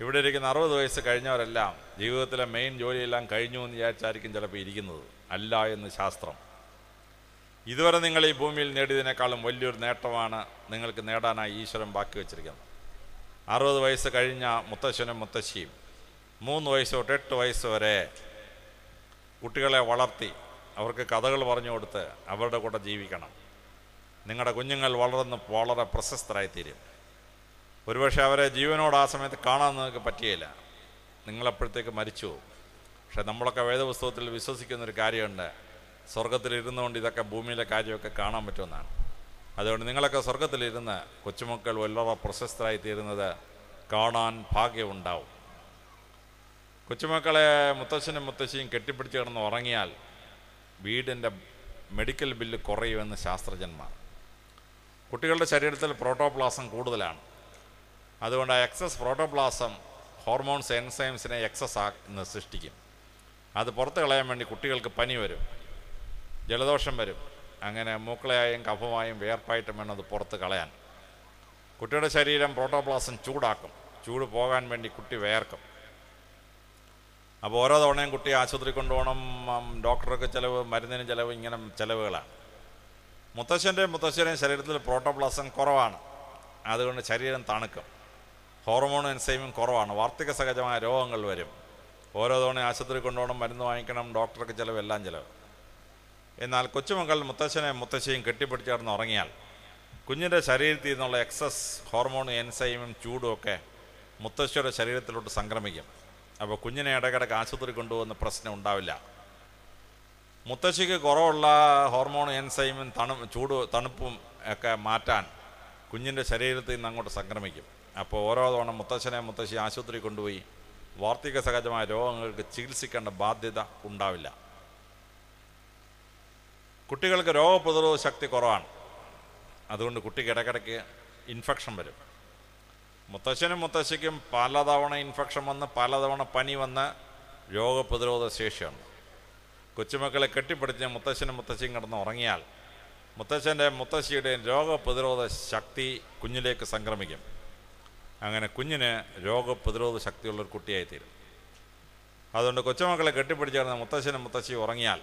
ഇവിടെ ഇരിക്കുന്ന അറുപത് വയസ്സ് കഴിഞ്ഞവരെല്ലാം ജീവിതത്തിലെ മെയിൻ ജോലിയെല്ലാം കഴിഞ്ഞു എന്ന് വിചാരിച്ചായിരിക്കും ചിലപ്പോൾ ഇരിക്കുന്നത്. അല്ല എന്ന് ശാസ്ത്രം. ഇതുവരെ നിങ്ങൾ ഈ ഭൂമിയിൽ നേടിയതിനേക്കാളും വലിയൊരു നേട്ടമാണ് നിങ്ങൾക്ക് നേടാനായി ഈശ്വരൻ ബാക്കി വച്ചിരിക്കുന്നത്. അറുപത് വയസ്സ് കഴിഞ്ഞ മുത്തശ്ശനും മുത്തശ്ശിയും മൂന്ന് വയസ്സ് തൊട്ട് എട്ട് വയസ്സ് വരെ കുട്ടികളെ വളർത്തി അവർക്ക് കഥകൾ പറഞ്ഞു കൊടുത്ത് അവരുടെ കൂടെ ജീവിക്കണം. നിങ്ങളുടെ കുഞ്ഞുങ്ങൾ വളർന്ന് വളരെ പ്രശസ്തരായിത്തീരും. ഒരുപക്ഷെ അവരെ ജീവനോട് ആ സമയത്ത് കാണാൻ നിങ്ങൾക്ക് പറ്റിയില്ല നിങ്ങളപ്പോഴത്തേക്ക് മരിച്ചു പോകും. പക്ഷെ നമ്മളൊക്കെ വേദപുസ്തകത്തിൽ വിശ്വസിക്കുന്നൊരു കാര്യമുണ്ട്. സ്വർഗത്തിലിരുന്നുകൊണ്ട് ഇതൊക്കെ ഭൂമിയിലെ കാര്യമൊക്കെ കാണാൻ പറ്റുമെന്നാണ്. അതുകൊണ്ട് നിങ്ങളൊക്കെ സ്വർഗത്തിലിരുന്ന് കൊച്ചുമക്കൾ വല്ലറ പ്രശസ്തരായി തീരുന്നത് കാണാൻ ഭാഗ്യമുണ്ടാവും. കൊച്ചുമക്കളെ മുത്തശ്ശനും മുത്തശ്ശിയും കെട്ടിപ്പിടിച്ച് കിടന്ന് ഉറങ്ങിയാൽ വീടിന്റെ മെഡിക്കൽ ബില്ല് കുറയുമെന്ന് ശാസ്ത്രജ്ഞന്മാർ. കുട്ടികളുടെ ശരീരത്തിൽ പ്രോട്ടോപ്ലാസം കൂടുതലാണ്. അതുകൊണ്ട് എക്സസ് പ്രോട്ടോപ്ലാസം ഹോർമോൺസ് എൻസൈംസിനെ എക്സസ് ആ സൃഷ്ടിക്കും. അത് പുറത്ത് കളയാൻ വേണ്ടി കുട്ടികൾക്ക് പനി വരും. ജലദോഷം വരും. അങ്ങനെ മൂക്കളയായും കഫമായും വേർപ്പായിട്ടും വേണം അത് പുറത്ത് കളയാൻ. കുട്ടിയുടെ ശരീരം പ്രോട്ടോപ്ലാസം ചൂടാക്കും. ചൂട് പോകാൻ വേണ്ടി കുട്ടി വേർക്കും. അപ്പോൾ ഓരോ തവണയും കുട്ടി ആശുപത്രി കൊണ്ടുപോകണം. ഡോക്ടർക്ക് ചിലവ് മരുന്നിന് ചിലവ് ഇങ്ങനെ ചിലവുകളാണ്. മുത്തശ്ശന്റെയും മുത്തശ്ശന്റെയും ശരീരത്തിൽ പ്രോട്ടോപ്ലാസം കുറവാണ്. അതുകൊണ്ട് ശരീരം തണുക്കും. ഹോർമോൺ എൻസൈമും കുറവാണ്. വാർത്തക സഹജമായ രോഗങ്ങൾ വരും. ഓരോ തവണ ആശുപത്രി കൊണ്ടുപോകണം മരുന്ന് വാങ്ങിക്കണം ഡോക്ടർക്ക് ചിലവ് എല്ലാം ചിലവ്. എന്നാൽ കൊച്ചുമക്കൾ മുത്തശ്ശനെ മുത്തശ്ശിയും കെട്ടിപ്പിടിച്ചേർന്ന് ഉറങ്ങിയാൽ കുഞ്ഞിന്റെ ശരീരത്തിൽ നിന്നുള്ള എക്സസ് ഹോർമോൺ എൻസൈമും ചൂടും ഒക്കെ മുത്തശ്ശിയുടെ ശരീരത്തിലോട്ട് സംക്രമിക്കും. അപ്പോൾ കുഞ്ഞിനെ ഇടയ്ക്കിടയ്ക്ക് ആശുപത്രി കൊണ്ടുപോകുന്ന പ്രശ്നം ഉണ്ടാവില്ല. മുത്തശ്ശിക്ക് കുറവുള്ള ഹോർമോൺ എൻസൈമും തണു ചൂട് തണുപ്പും ഒക്കെ മാറ്റാൻ കുഞ്ഞിന്റെ ശരീരത്തിൽ നിന്ന് അങ്ങോട്ട് സംക്രമിക്കും. അപ്പോൾ ഓരോ തവണ മുത്തശ്ശനെ മുത്തശ്ശി ആശുപത്രി കൊണ്ടുപോയി വാർത്തക സഹജമായ രോഗങ്ങൾക്ക് ചികിത്സിക്കേണ്ട ബാധ്യത ഉണ്ടാവില്ല. കുട്ടികൾക്ക് രോഗപ്രതിരോധ ശക്തി കുറവാണ്. അതുകൊണ്ട് കുട്ടിക്ക് ഇടയ്ക്കിടയ്ക്ക് ഇൻഫെക്ഷൻ വരും. മുത്തശ്ശനും മുത്തശ്ശിക്കും പലതവണ ഇൻഫെക്ഷൻ വന്ന് പലതവണ പനി വന്ന് രോഗപ്രതിരോധ ശേഷിയുണ്ട് കൊച്ചുമക്കളെ കെട്ടിപ്പിടിച്ച് മുത്തശ്ശനും മുത്തശ്ശിയും കിടന്ന് ഉറങ്ങിയാൽ മുത്തശ്ശന്റെ മുത്തശ്ശിയുടെയും രോഗപ്രതിരോധ ശക്തി കുഞ്ഞിലേക്ക് സംക്രമിക്കും. അങ്ങനെ കുഞ്ഞിന് രോഗപ്രതിരോധ ശക്തിയുള്ള ഒരു കുട്ടിയായി തീരും അതുകൊണ്ട് കൊച്ചുമക്കളെ കെട്ടിപ്പിടിച്ച് കിടന്ന് മുത്തശ്ശനും മുത്തശ്ശിയും ഉറങ്ങിയാൽ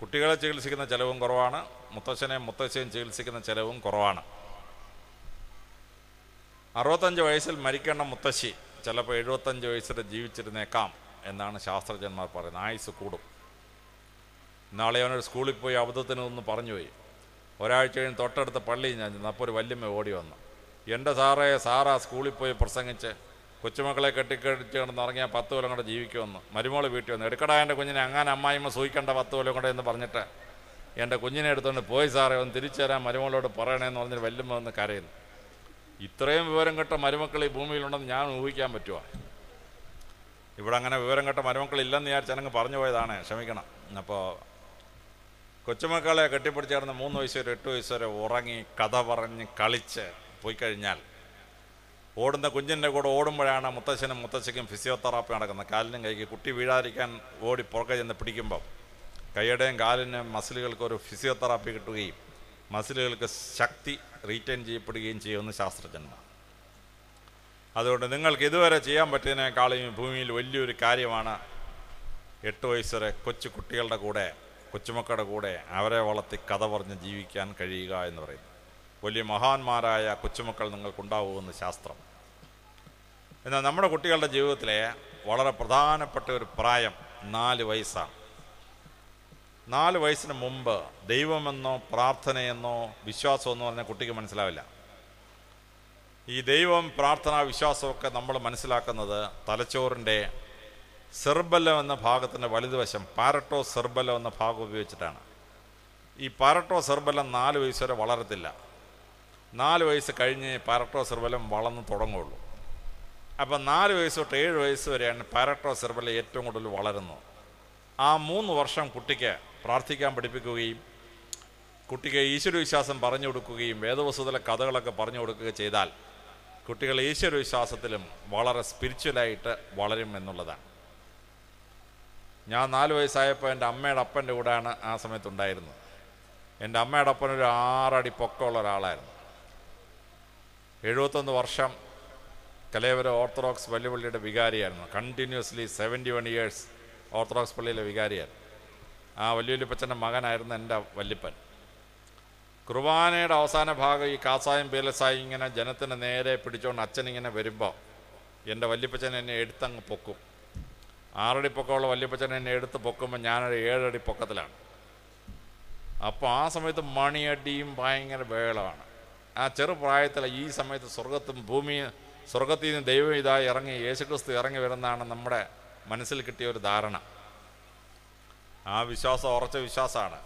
കുട്ടികളെ ചികിത്സിക്കുന്ന ചിലവും കുറവാണ് മുത്തശ്ശനെയും മുത്തശ്ശിയും ചികിത്സിക്കുന്ന ചിലവും കുറവാണ്. അറുപത്തഞ്ച് വയസ്സിൽ മരിക്കേണ്ട മുത്തശ്ശി ചിലപ്പോൾ എഴുപത്തഞ്ച് വയസ്സിൽ ജീവിച്ചിരുന്നേക്കാം എന്നാണ് ശാസ്ത്രജ്ഞന്മാർ പറയുന്നത്. ആയുസ് കൂടും. നാളെ അവനൊരു സ്കൂളിൽ പോയി അബദ്ധത്തിന് ഒന്ന് പറഞ്ഞുപോയി. ഒരാഴ്ച കഴിഞ്ഞ് തൊട്ടടുത്ത പള്ളിയിൽ ഞാൻ ചെന്നു. അപ്പോൾ ഒരു വല്യമ്മ ഓടി വന്നു. എന്റെ സാറേ സാറാ സ്കൂളിൽ പോയി പ്രസംഗിച്ച് കൊച്ചുമക്കളെ കെട്ടിക്കടിച്ച് കൊണ്ട് ഇറങ്ങിയാൽ പത്ത് കൊല്ലം കൊണ്ട് ജീവിക്കുമെന്ന്. മരുമോൾ വീട്ടിൽ വന്ന് എടുക്കടാ എന്റെ കുഞ്ഞിനെ അങ്ങനെ അമ്മായിമ്മ സൂഹിക്കേണ്ട പത്ത് കൊല്ലം കൊണ്ട് എന്ന് പറഞ്ഞിട്ട് എന്റെ കുഞ്ഞിനെ എടുത്തുകൊണ്ട് പോയി സാറേ ഒന്ന് തിരിച്ചു തരാൻ മരുമോളോട് പറയണേന്ന് പറഞ്ഞിട്ട് വല്ലുമ്പോൾ വന്ന് കരയുന്നു. ഇത്രയും വിവരം കെട്ട മരുമക്കൾ ഈ ഭൂമിയിലുണ്ടെന്ന് ഞാൻ ഊഹിക്കാൻ പറ്റുമോ ഇവിടെ അങ്ങനെ വിവരം കെട്ട മരുമക്കൾ ഇല്ലെന്ന് വിചാരിച്ചനങ്ങ് പറഞ്ഞു പോയതാണ്. ക്ഷമിക്കണം. അപ്പോൾ കൊച്ചുമക്കളെ കെട്ടിപ്പിടിച്ച് കിടന്ന് മൂന്ന് വയസ്സ് വരെ എട്ട് വയസ്സ് വരെ ഉറങ്ങി കഥ പറഞ്ഞ് കളിച്ച് പോയി കഴിഞ്ഞാൽ ഓടുന്ന കുഞ്ഞിന്റെ കൂടെ ഓടുമ്പോഴാണ് മുത്തശ്ശനും മുത്തശ്ശിക്കും ഫിസിയോതെറാപ്പി നടക്കുന്നത് കാലിനും കൈക്ക് കുട്ടി വീഴാതിരിക്കാൻ ഓടി പുറകെ ചെന്ന് പിടിക്കുമ്പം കൈയുടെയും കാലിന്റെയും മസിലുകൾക്ക് ഒരു ഫിസിയോതെറാപ്പി കിട്ടുകയും മസിലുകൾക്ക് ശക്തി റീറ്റെയിൻ ചെയ്യപ്പെടുകയും ചെയ്യുന്ന ശാസ്ത്രജ്ഞന്മാർ. അതുകൊണ്ട് നിങ്ങൾക്ക് ഇതുവരെ ചെയ്യാൻ പറ്റിയതിനേക്കാളും ഈ ഭൂമിയിൽ വലിയൊരു കാര്യമാണ് എട്ട് വയസ്സുവരെ കൊച്ചു കുട്ടികളുടെ കൂടെ കൊച്ചുമക്കളുടെ കൂടെ അവരെ വളർത്തി കഥ പറഞ്ഞ് ജീവിക്കാൻ കഴിയുക എന്ന് പറയുന്നത്. വലിയ മഹാന്മാരായ കൊച്ചുമക്കൾ നിങ്ങൾക്കുണ്ടാവുമെന്ന് ശാസ്ത്രം. എന്നാൽ നമ്മുടെ കുട്ടികളുടെ ജീവിതത്തിലെ വളരെ പ്രധാനപ്പെട്ട ഒരു പ്രായം നാല് വയസ്സാണ്. നാല് വയസ്സിന് മുമ്പ് ദൈവമെന്നോ പ്രാർത്ഥനയെന്നോ വിശ്വാസമെന്നോ പറഞ്ഞാൽ കുട്ടിക്ക് മനസ്സിലാവില്ല. ഈ ദൈവം പ്രാർത്ഥന വിശ്വാസമൊക്കെ നമ്മൾ മനസ്സിലാക്കുന്നത് തലച്ചോറിന്റെ സെർബലം എന്ന ഭാഗത്തിന്റെ വലതുവശം പാരട്ടോ സെർബലം എന്ന ഭാഗം ഉപയോഗിച്ചിട്ടാണ്. ഈ പാരട്ടോ സെർബലം നാല് വയസ്സ് വരെ വളരത്തില്ല. നാല് വയസ്സ് കഴിഞ്ഞ് പാരട്ടോ സെർബലം വളർന്ന് തുടങ്ങുള്ളൂ. അപ്പം നാല് വയസ്സ് തൊട്ട് ഏഴ് വയസ്സ് വരെയാണ് പാരട്ടോ സെർബലം ഏറ്റവും കൂടുതൽ വളരുന്നത്. ആ മൂന്ന് വർഷം കുട്ടിക്ക് പ്രാർത്ഥിക്കാൻ പഠിപ്പിക്കുകയും കുട്ടിക്ക് ഈശ്വരവിശ്വാസം പറഞ്ഞു കൊടുക്കുകയും വേദവസ്തുതല കഥകളൊക്കെ പറഞ്ഞു കൊടുക്കുകയും ചെയ്താൽ കുട്ടികൾ ഈശ്വരവിശ്വാസത്തിലും വളരെ സ്പിരിച്വലായിട്ട് വളരും എന്നുള്ളതാണ്. ഞാൻ നാല് വയസ്സായപ്പോൾ എന്റെ അമ്മയുടെ അപ്പന്റെ കൂടെയാണ് ആ സമയത്ത് ഉണ്ടായിരുന്നത്. എന്റെ അമ്മയുടെ അപ്പൻ ഒരു ആറടി പൊക്കമുള്ള ഒരാളായിരുന്നു. എഴുപത്തൊന്ന് വർഷം കലേവര ഓർത്തഡോക്സ് വല്യപള്ളിയുടെ വികാരിയായിരുന്നു. Continuously seventy one years orthodox പള്ളിയിലെ വികാരിയായിരുന്നു ആ വല്യവല്ലിപ്പച്ചന്റെ മകനായിരുന്നു എന്റെ വല്യപ്പൻ കുർബാനയുടെ അവസാന ഭാഗം ഈ കാസായും പേലസായും ഇങ്ങനെ ജനത്തിന് നേരെ പിടിച്ചുകൊണ്ട് അച്ഛൻ ഇങ്ങനെ വരുമ്പോൾ എന്റെ വല്യപ്പച്ചൻ എന്നെ എടുത്തങ്ങ് പൊക്കും. ആറടി പൊക്കമുള്ള വല്യപ്പച്ചൻ എന്നെ എടുത്ത് പൊക്കുമ്പോൾ ഞാനൊരു ഏഴടി പൊക്കത്തിലാണ്. അപ്പോൾ ആ സമയത്ത് മണിയടിയും ഭയങ്കര വേളമാണ് ആ ചെറുപ്രായത്തിൽ ഈ സമയത്ത് സ്വർഗത്തും ഭൂമിയും സ്വർഗത്തിൽ നിന്ന് ദൈവം ഇതായി ഇറങ്ങി യേശുക്രിസ്തു ഇറങ്ങി വരുന്നതാണ് നമ്മുടെ മനസ്സിൽ കിട്ടിയ ഒരു ധാരണ. ആ വിശ്വാസം ഉറച്ച വിശ്വാസമാണ്.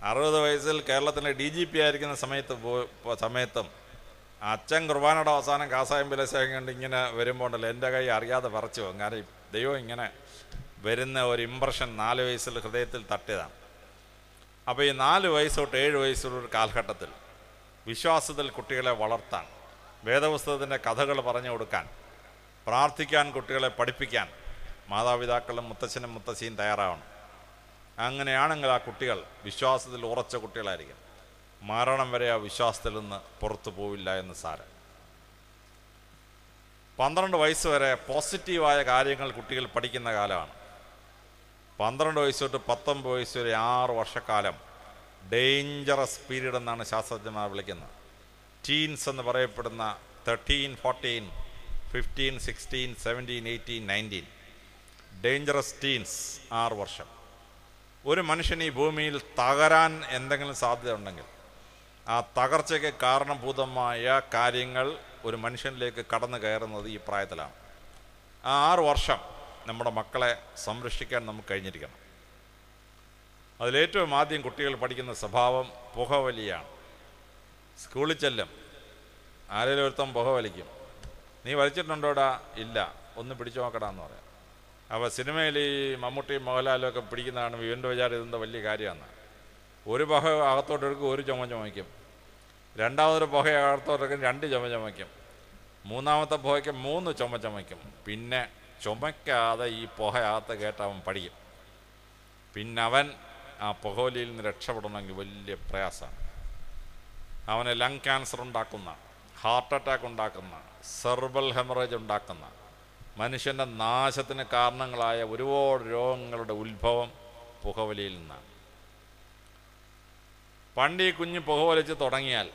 അറുപത് വയസ്സിൽ കേരളത്തിന്റെ ഡി ജി പി ആയിരിക്കുന്ന സമയത്ത് സമയത്തും അച്ഛൻ കുർബാനയുടെ അവസാനം കാസായം ബിലസായം കണ്ട് ഇങ്ങനെ വരുമ്പോൾ ഉണ്ടല്ലോ എന്റെ കൈ അറിയാതെ പറിച്ചു അങ്ങനെ ദൈവം ഇങ്ങനെ വരുന്ന ഒരു ഇമ്പ്രഷൻ നാല് വയസ്സിൽ ഹൃദയത്തിൽ തട്ടിയതാണ്. അപ്പോൾ ഈ നാല് വയസ്സ് തൊട്ട് ഏഴ് വയസ്സുള്ള ഒരു കാലഘട്ടത്തിൽ വിശ്വാസത്തിൽ കുട്ടികളെ വളർത്താൻ വേദപുസ്തകത്തിന്റെ കഥകൾ പറഞ്ഞു കൊടുക്കാൻ പ്രാർത്ഥിക്കാൻ കുട്ടികളെ പഠിപ്പിക്കാൻ മാതാപിതാക്കളും മുത്തച്ഛനും മുത്തശ്ശിയും തയ്യാറാവണം. അങ്ങനെയാണെങ്കിൽ ആ കുട്ടികൾ വിശ്വാസത്തിൽ ഉറച്ച കുട്ടികളായിരിക്കും. മരണം വരെ ആ വിശ്വാസത്തിൽ നിന്ന് പുറത്തു പോവില്ല എന്ന് സാരം. പന്ത്രണ്ട് വയസ്സ് വരെ പോസിറ്റീവായ കാര്യങ്ങൾ കുട്ടികൾ പഠിക്കുന്ന കാലമാണ്. പന്ത്രണ്ട് വയസ്സ് തൊട്ട് പത്തൊമ്പത് വയസ്സ് വരെ ആറ് വർഷക്കാലം ഡേഞ്ചറസ് പീരീഡ് എന്നാണ് ശാസ്ത്രജ്ഞന്മാർ വിളിക്കുന്നത്. ടീൻസ് എന്ന് പറയപ്പെടുന്ന thirteen fourteen fifteen sixteen seventeen eighteen nineteen dangerous teens ആറ് വർഷം. ഒരു മനുഷ്യൻ ഈ ഭൂമിയിൽ തകരാൻ എന്തെങ്കിലും സാധ്യത ഉണ്ടെങ്കിൽ ആ തകർച്ചയ്ക്ക് കാരണഭൂതമായ കാര്യങ്ങൾ ഒരു മനുഷ്യനിലേക്ക് കടന്നു കയറുന്നത് ഈ പ്രായത്തിലാണ്. ആ ആറ് വർഷം നമ്മുടെ മക്കളെ സംരക്ഷിക്കാൻ നമുക്ക് കഴിഞ്ഞിരിക്കണം. അതിലേറ്റവും ആദ്യം കുട്ടികൾ പഠിക്കുന്ന സ്വഭാവം പുകവലിയാണ്. സ്കൂളിൽ ചെല്ലും. ആരെങ്കിലും ഒരുത്തം പുകവലിക്കും. നീ വലിച്ചിട്ടുണ്ടോടാ? ഇല്ല. ഒന്ന് പിടിച്ചു നോക്കടാന്ന് പറയാം. അപ്പോൾ സിനിമയിൽ ഈ മമ്മൂട്ടിയും മോഹൻലാലും ഒക്കെ പിടിക്കുന്നതാണ് വിവന്റെ വിചാരം ഇതെന്താ വലിയ കാര്യമാണ് ഒരു പുക അകത്തോട്ടെടുക്കും ഒരു ചുമ ചുമയ്ക്കും. രണ്ടാമതൊരു പുക അകത്തോട്ടെടുക്കും രണ്ട് ചുമ ചുമയ്ക്കും. മൂന്നാമത്തെ പുകയ്ക്ക് മൂന്ന് ചുമ ചുമയ്ക്കും. പിന്നെ ചുമയ്ക്കാതെ ഈ പുക അകത്ത് കേട്ട് അവൻ പഠിക്കും. പിന്നെ അവൻ ആ പുകവലിയിൽ നിന്ന് രക്ഷപ്പെടണമെങ്കിൽ വലിയ പ്രയാസമാണ്. അവന് ലങ് ക്യാൻസർ ഉണ്ടാക്കുന്ന ഹാർട്ട് അറ്റാക്ക് ഉണ്ടാക്കുന്ന സെർബൽ ഹെമറേജ് ഉണ്ടാക്കുന്ന മനുഷ്യന്റെ നാശത്തിന് കാരണങ്ങളായ ഒരുപാട് രോഗങ്ങളുടെ ഉത്ഭവം പുകവലിയിൽ നിന്നാണ്. പണ്ട് ഈ കുഞ്ഞ് പുകവലിച്ച് തുടങ്ങിയാൽ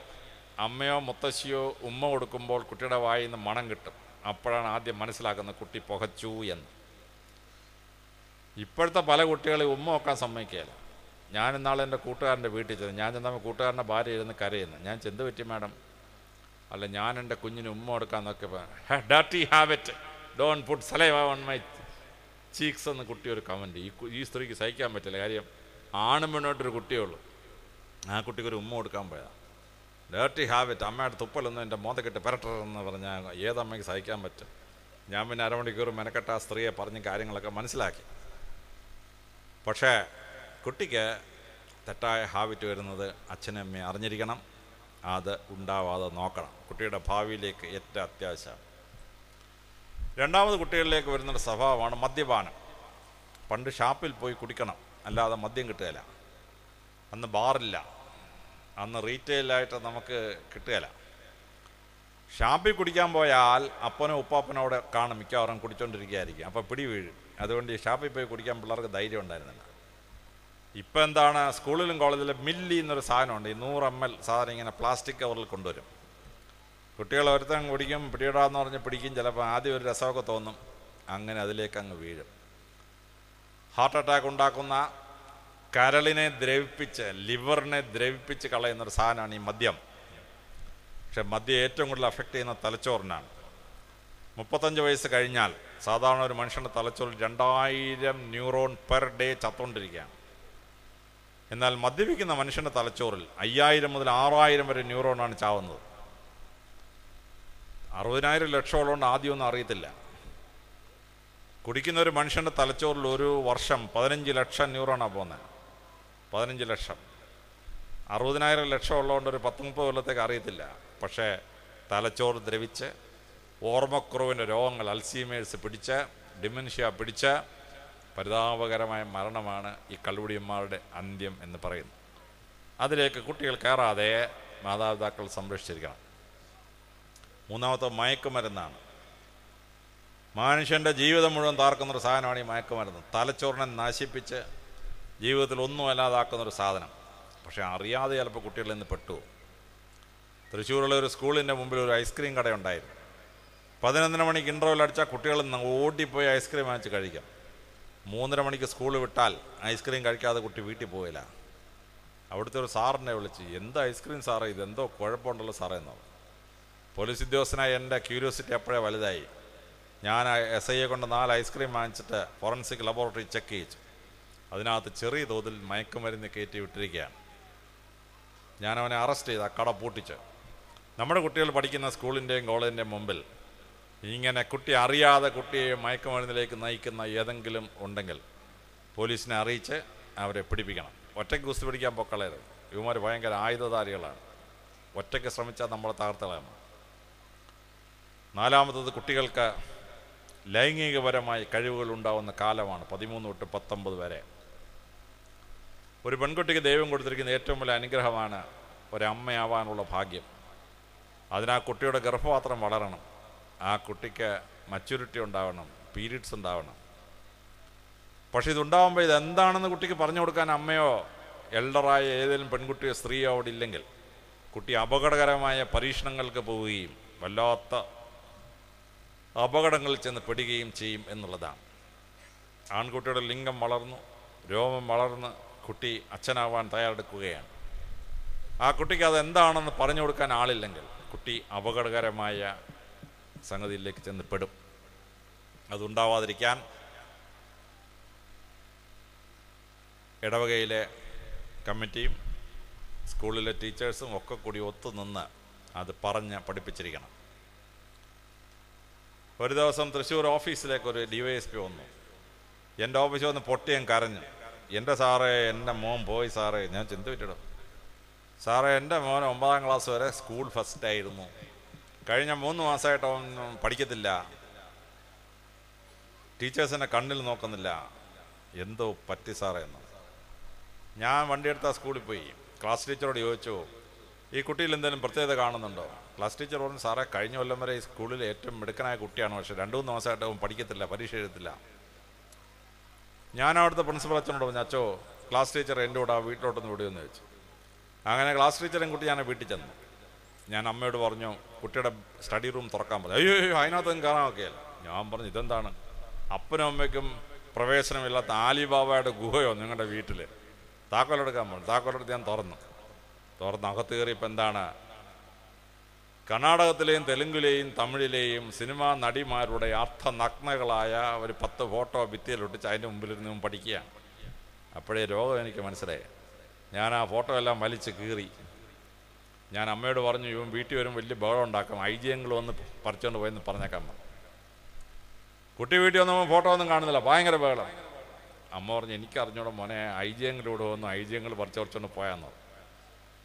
അമ്മയോ മുത്തശ്ശിയോ ഉമ്മ കൊടുക്കുമ്പോൾ കുട്ടിയുടെ വായിൽ നിന്ന് മണം കിട്ടും. അപ്പോഴാണ് ആദ്യം മനസ്സിലാക്കുന്നത് കുട്ടി പുകച്ചു എന്ന്. ഇപ്പോഴത്തെ പല കുട്ടികളെ ഉമ്മ വെക്കാൻ സമ്മതിക്കുകയില്ല. ഞാൻ ഇന്നാളെ എന്റെ കൂട്ടുകാരന്റെ വീട്ടിൽ ചെന്ന് ഞാൻ ചെന്നപ്പോൾ കൂട്ടുകാരന്റെ ഭാര്യ ഇരുന്ന് കരയുന്നു. ഞാൻ ചെന്ത് പറ്റി മാഡം? അല്ല ഞാൻ എന്റെ കുഞ്ഞിന് ഉമ്മ കൊടുക്കാൻ നോക്കിയപ്പോൾ ഡാറ്റി habit don't put saliva on my cheeks എന്ന് കുട്ടി ഒരു കമന്റ് ഈ ഈ സ്ത്രീക്ക് സഹിക്കാൻ പറ്റില്ല. കാര്യം ആണും പെണ്ണോട്ടൊരു കുട്ടിയേ ഉള്ളൂ. ആ കുട്ടിക്ക് ഒരു ഉമ്മ കൊടുക്കാൻ പോയതാണ് ഡേർട്ടി ഹാബിറ്റ് അമ്മയുടെ തുപ്പലൊന്നും എന്റെ മോതക്കെട്ട് പെരട്ടെന്ന് പറഞ്ഞാൽ ഏതമ്മയ്ക്ക് സഹിക്കാൻ പറ്റും? ഞാൻ പിന്നെ അരമണിക്കൂർ മെനക്കെട്ട ആ സ്ത്രീയെ പറഞ്ഞ് കാര്യങ്ങളൊക്കെ മനസ്സിലാക്കി. പക്ഷേ കുട്ടിക്ക് തെറ്റായ ഹാബിറ്റ് വരുന്നത് അച്ഛനും അമ്മയും അറിഞ്ഞിരിക്കണം. അത് ഉണ്ടാവാതെ നോക്കണം. കുട്ടിയുടെ ഭാവിയിലേക്ക് ഏറ്റവും അത്യാവശ്യമാണ്. രണ്ടാമത് കുട്ടികളിലേക്ക് വരുന്നൊരു സ്വഭാവമാണ് മദ്യപാനം. പണ്ട് ഷാപ്പിൽ പോയി കുടിക്കണം. അല്ലാതെ മദ്യം കിട്ടുകയില്ല. അന്ന് ബാറില്ല. അന്ന് റീറ്റെയിലായിട്ട് നമുക്ക് കിട്ടുകയില്ല. ഷാപ്പിൽ കുടിക്കാൻ പോയാൽ അപ്പനോ ഉപ്പാപ്പനോ അവിടെ കാണും. മിക്കവാറും കുടിച്ചോണ്ടിരിക്കുകയായിരിക്കും. അപ്പോൾ പിടി വീഴും. അതുകൊണ്ട് ഈ ഷാപ്പിൽ പോയി കുടിക്കാൻ പിള്ളേർക്ക് ധൈര്യം ഉണ്ടായിരുന്നില്ല. ഇപ്പം എന്താണ് സ്കൂളിലും കോളേജിലും മില്ലി എന്നൊരു സാധനമുണ്ട്. ഈ നൂറ് എം എൽ സാധനം ഇങ്ങനെ പ്ലാസ്റ്റിക് കവറിൽ കൊണ്ടുവരും. കുട്ടികൾ ഒരുത്തൻ കുടിക്കും പിടിയിടാന്ന് പറഞ്ഞ് പിടിക്കും ചിലപ്പോൾ ആദ്യം ഒരു രസമൊക്കെ തോന്നും. അങ്ങനെ അതിലേക്ക് അങ്ങ് വീഴും. ഹാർട്ട് അറ്റാക്ക് ഉണ്ടാക്കുന്ന കരളിനെ ദ്രവിപ്പിച്ച് ലിവറിനെ ദ്രവിപ്പിച്ച് കളയുന്നൊരു സാധനമാണ് ഈ മദ്യം. പക്ഷെ മദ്യം ഏറ്റവും കൂടുതൽ അഫക്റ്റ് ചെയ്യുന്ന തലച്ചോറിനാണ്. മുപ്പത്തഞ്ച് വയസ്സ് കഴിഞ്ഞാൽ സാധാരണ ഒരു മനുഷ്യന്റെ തലച്ചോറിൽ രണ്ടായിരം ന്യൂറോൺ പെർ ഡേ ചത്തുകൊണ്ടിരിക്കുകയാണ്. എന്നാൽ മദ്യപിക്കുന്ന മനുഷ്യന്റെ തലച്ചോറിൽ അയ്യായിരം മുതൽ ആറായിരം വരെ ന്യൂറോണാണ് ചാവുന്നത്. അറുപതിനായിരം ലക്ഷമുള്ളതുകൊണ്ട് ആദ്യമൊന്നും അറിയത്തില്ല. കുടിക്കുന്ന ഒരു മനുഷ്യന്റെ തലച്ചോറിൽ ഒരു വർഷം പതിനഞ്ച് ലക്ഷം ന്യൂറോണാണ് പോകുന്നത്. പതിനഞ്ച് ലക്ഷം. അറുപതിനായിരം ലക്ഷം ഉള്ളതുകൊണ്ട് ഒരു പത്ത് മുപ്പത് കൊല്ലത്തേക്ക് അറിയത്തില്ല. പക്ഷേ തലച്ചോറ് ദ്രവിച്ച് ഓർമ്മക്കുറവിന്റെ രോഗങ്ങൾ അൽസീമേഴ്സ് പിടിച്ച് ഡിമെൻഷ്യ പിടിച്ച് പരിതാപകരമായ മരണമാണ് ഈ കള്ളുടിയന്മാരുടെ അന്ത്യം എന്ന് പറയുന്നു അതിലേക്ക് കുട്ടികൾ കയറാതെ മാതാപിതാക്കൾ സംരക്ഷിച്ചിരിക്കണം. മൂന്നാമത്തെ മയക്കുമരുന്നാണ്. മനുഷ്യന്റെ ജീവിതം മുഴുവൻ താർക്കുന്നൊരു സാധനമാണ് ഈ മയക്കുമരുന്ന്. തലച്ചോറിനെ നശിപ്പിച്ച് ജീവിതത്തിൽ ഒന്നും അല്ലാതാക്കുന്നൊരു സാധനം. പക്ഷേ അറിയാതെ ചിലപ്പോൾ കുട്ടികളിൽ നിന്ന് പെട്ടു തൃശ്ശൂരുള്ള ഒരു സ്കൂളിന്റെ മുമ്പിൽ ഒരു ഐസ്ക്രീം കടയുണ്ടായിരുന്നു. പതിനൊന്നര മണിക്ക് ഇന്റർവെൽ അടിച്ചാൽ കുട്ടികൾ ഓടിപ്പോയി ഐസ്ക്രീം വാങ്ങിച്ച് കഴിക്കാം. മൂന്നര മണിക്ക് സ്കൂൾ വിട്ടാൽ ഐസ്ക്രീം കഴിക്കാതെ കുട്ടി വീട്ടിൽ പോയില്ല അവിടുത്തെ ഒരു സാറിനെ വിളിച്ച് എന്താ ഐസ്ക്രീം സാറേ എന്തോ കുഴപ്പമുണ്ടല്ലോ സാറേ എന്നാണ് പോലീസ് ഉദ്യോഗസ്ഥനായ എന്റെ ക്യൂരിയോസിറ്റി അപ്പോഴേ വലുതായി. ഞാൻ എസ് ഐയെ കൊണ്ട് നാല് ഐസ്ക്രീം വാങ്ങിച്ചിട്ട് ഫോറൻസിക് ലബോറട്ടറി ചെക്ക് ചെയ്യിച്ചു അതിനകത്ത് ചെറിയ തോതിൽ മയക്കുമരുന്ന് കയറ്റി വിട്ടിരിക്കുകയാണ്. ഞാൻ അവനെ അറസ്റ്റ് ചെയ്ത് ആ കട പൂട്ടിച്ച്. നമ്മുടെ കുട്ടികൾ പഠിക്കുന്ന സ്കൂളിന്റെയും കോളേജിന്റെയും മുമ്പിൽ ഇങ്ങനെ കുട്ടി അറിയാതെ കുട്ടിയെ മയക്കുമരുന്നിലേക്ക് നയിക്കുന്ന ഏതെങ്കിലും ഉണ്ടെങ്കിൽ പോലീസിനെ അറിയിച്ച് അവരെ പിടിപ്പിക്കണം. ഒറ്റയ്ക്ക് കുസ്തി പിടിക്കാൻ പൊക്കളയരുത്. ഇവന്മാർ ഭയങ്കര ആയുധധാരികളാണ്. ഒറ്റയ്ക്ക് ശ്രമിച്ചാൽ നമ്മളെ തകർത്തളയാണ് നാലാമത്തത് കുട്ടികൾക്ക് ലൈംഗികപരമായ കഴിവുകൾ ഉണ്ടാവുന്ന കാലമാണ് പതിമൂന്ന് തൊട്ട് പത്തൊമ്പത് വരെ. ഒരു പെൺകുട്ടിക്ക് ദൈവം കൊടുത്തിരിക്കുന്ന ഏറ്റവും വലിയ അനുഗ്രഹമാണ് ഒരമ്മയാവാനുള്ള ഭാഗ്യം. അതിനാ കുട്ടിയുടെ ഗർഭപാത്രം വളരണം. ആ കുട്ടിക്ക് മച്യൂരിറ്റി ഉണ്ടാവണം പീരീഡ്സ് ഉണ്ടാവണം. പക്ഷെ ഇതുണ്ടാവുമ്പോൾ ഇതെന്താണെന്ന് കുട്ടിക്ക് പറഞ്ഞു കൊടുക്കാൻ അമ്മയോ എൽഡറായ ഏതെങ്കിലും പെൺകുട്ടിയോ സ്ത്രീയോ അവിടെ ഇല്ലെങ്കിൽ കുട്ടി അപകടകരമായ പരീക്ഷണങ്ങൾക്ക് പോവുകയും വല്ലാത്ത അപകടങ്ങളിൽ ചെന്ന് പെടുകയും ചെയ്യും എന്നുള്ളതാണ്. ആൺകുട്ടിയുടെ ലിംഗം വളർന്നു രോമം വളർന്ന് കുട്ടി അച്ഛനാവാൻ തയ്യാറെടുക്കുകയാണ്. ആ കുട്ടിക്ക് അതെന്താണെന്ന് പറഞ്ഞു കൊടുക്കാൻ ആളില്ലെങ്കിൽ കുട്ടി അപകടകരമായ സംഗതിയിലേക്ക് ചെന്നപ്പെടും. അതുണ്ടാവാതിരിക്കാൻ ഇടവകയിലെ കമ്മിറ്റിയും സ്കൂളിലെ ടീച്ചേഴ്സും ഒക്കെ കൂടി ഒത്തുനിന്ന് അത് പറഞ്ഞ് പഠിപ്പിച്ചിരിക്കണം. ഒരു ദിവസം തൃശ്ശൂർ ഓഫീസിലേക്ക് ഒരു ഡി വൈ എസ് പി വന്നു. എന്റെ ഓഫീസിൽ വന്ന് പൊട്ടിയും കരഞ്ഞു. എന്റെ സാറേ എന്റെ മോൻ പോയി സാറേ. ഞാൻ ചിന്ത സാറേ എന്റെ മോൻ ഒമ്പതാം ക്ലാസ് വരെ സ്കൂൾ ഫസ്റ്റ് ആയിരുന്നു. കഴിഞ്ഞ മൂന്ന് മാസമായിട്ട് അവൻ പഠിക്കത്തില്ല. ടീച്ചേഴ്സിനെ കണ്ണിൽ നോക്കുന്നില്ല. എന്തോ പറ്റി സാറേ എന്ന്. ഞാൻ വണ്ടിയെടുത്ത സ്കൂളിൽ പോയി. ക്ലാസ് ടീച്ചറോട് ചോദിച്ചു ഈ കുട്ടിയിൽ എന്തെങ്കിലും പ്രത്യേകത കാണുന്നുണ്ടോ? ക്ലാസ് ടീച്ചർ പറഞ്ഞു സാറേ കഴിഞ്ഞ കൊല്ലം വരെ ഈ സ്കൂളിൽ ഏറ്റവും മിടുക്കനായ കുട്ടിയാണ്. പക്ഷെ രണ്ടു മൂന്ന് മാസമായിട്ട് അവൻ പഠിക്കത്തില്ല പരീക്ഷ എഴുതത്തില്ല. ഞാൻ അവിടുത്തെ പ്രിൻസിപ്പൽ അച്ഛനോട് പറഞ്ഞു അച്ചോ ക്ലാസ് ടീച്ചർ എന്റെ കൂടെ ആ വീട്ടിലോട്ടൊന്ന് വിടുമെന്ന് ചോദിച്ചു. അങ്ങനെ ക്ലാസ് ടീച്ചറും കുട്ടി ഞാൻ വീട്ടിൽ ചെന്നു. ഞാൻ അമ്മയോട് പറഞ്ഞു കുട്ടിയുടെ സ്റ്റഡി റൂം തുറക്കാൻ പറഞ്ഞു അയ്യോ അയ്യോ അതിനകത്തൊന്നും കയറാൻ ഞാൻ പറഞ്ഞു ഇതെന്താണ്? അപ്പനും അമ്മയ്ക്കും പ്രവേശനമില്ലാത്ത ആലിബാബയുടെ ഗുഹയോ നിങ്ങളുടെ വീട്ടിൽ താക്കോലെടുക്കാൻ പറഞ്ഞു. താക്കോലെടുത്ത് ഞാൻ തുറന്നു. തുറന്ന് അകത്ത് കയറിയപ്പോൾ എന്താണ്? കർണാടകത്തിലെയും തെലുങ്കിലെയും തമിഴിലെയും സിനിമാ നടിമാരുടെ അർത്ഥനഗ്നകളായ ഒരു പത്ത് ഫോട്ടോ ഭിത്തിയിലൊട്ടിച്ച് അതിന്റെ മുമ്പിലിരുന്ന് പഠിക്കുകയാണ്. അപ്പോഴേ രോഗം എനിക്ക് മനസ്സിലായി. ഞാൻ ആ ഫോട്ടോ എല്ലാം വലിച്ച് കീറി. ഞാൻ അമ്മയോട് പറഞ്ഞു ഇവൻ വീട്ടിൽ വരും വലിയ ബഹളം ഉണ്ടാക്കും. ഐ ജി എങ്കിലും ഒന്ന് പറിച്ചുകൊണ്ട് പോയെന്ന് പറഞ്ഞേക്കാൻ പറഞ്ഞു കുട്ടി വീട്ടിൽ വന്നപ്പോൾ ഫോട്ടോ ഒന്നും കാണുന്നില്ല. ഭയങ്കര ബഹളം. അമ്മ പറഞ്ഞു എനിക്ക് അറിഞ്ഞൂടെ മോനെ ഐ ജി എങ്കിലും ഇവിടെ വന്നു. ഐ ജി എങ്കിൽ പറിച്ചു പറിച്ചുകൊണ്ട് പോയാന്ന്.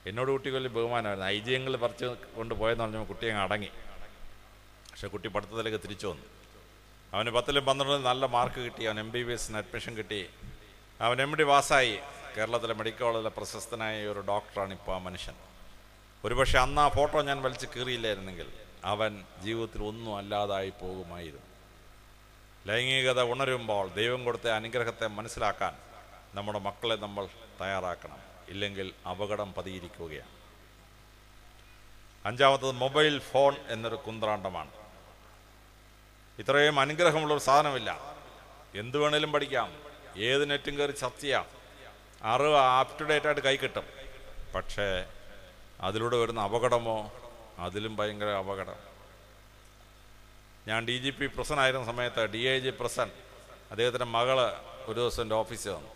എന്നോട് കുട്ടിക്ക് വലിയ ബഹുമാനമായിരുന്നു. ഐ ജി എങ്കിൽ പറിച്ച് കൊണ്ട് പോയെന്ന് പറഞ്ഞപ്പോൾ കുട്ടി അങ്ങ് അടങ്ങി. പക്ഷെ കുട്ടി പഠിത്തത്തിലേക്ക് തിരിച്ചു വന്നു. അവന് പത്തിലും പന്ത്രണ്ടിലും നല്ല മാർക്ക് കിട്ടി. അവൻ എം ബി ബി എസിന് അഡ്മിഷൻ കിട്ടി. അവൻ എം ഡി പാസ്സായി കേരളത്തിലെ മെഡിക്കൽ കോളേജിലെ പ്രശസ്തനായ ഒരു ഡോക്ടറാണ് ഇപ്പോൾ ആ മനുഷ്യൻ. ഒരുപക്ഷെ അന്ന് ആ ഫോട്ടോ ഞാൻ വലിച്ചു കീറിയില്ലായിരുന്നെങ്കിൽ അവൻ ജീവിതത്തിൽ ഒന്നും അല്ലാതായി പോകുമായിരുന്നു. ലൈംഗികത ഉണരുമ്പോൾ ദൈവം കൊടുത്ത അനുഗ്രഹത്തെ മനസ്സിലാക്കാൻ നമ്മുടെ മക്കളെ നമ്മൾ തയ്യാറാക്കണം. ഇല്ലെങ്കിൽ അപകടം പതിയിരിക്കുകയാണ്. അഞ്ചാമത്തത് മൊബൈൽ ഫോൺ എന്നൊരു കുന്ത്രാണ്ടമാണ്. ഇത്രയും അനുഗ്രഹമുള്ള ഒരു സാധനമില്ല. എന്ത് വേണേലും പഠിക്കാം. ഏത് നെറ്റും കയറി ചർച്ച ചെയ്യാം. അറിവ് അപ് ടു ഡേറ്റ് ആയിട്ട് കൈ കിട്ടും. പക്ഷേ അതിലൂടെ വരുന്ന അപകടമോ അതിലും ഭയങ്കര അപകടം. ഞാൻ ഡി ജി പി പ്രസനായിരുന്ന സമയത്ത് ഡി ഐ ജി പ്രസൻ അദ്ദേഹത്തിന്റെ മകൾ ഒരു ദിവസം എന്റെ ഓഫീസിൽ വന്നു.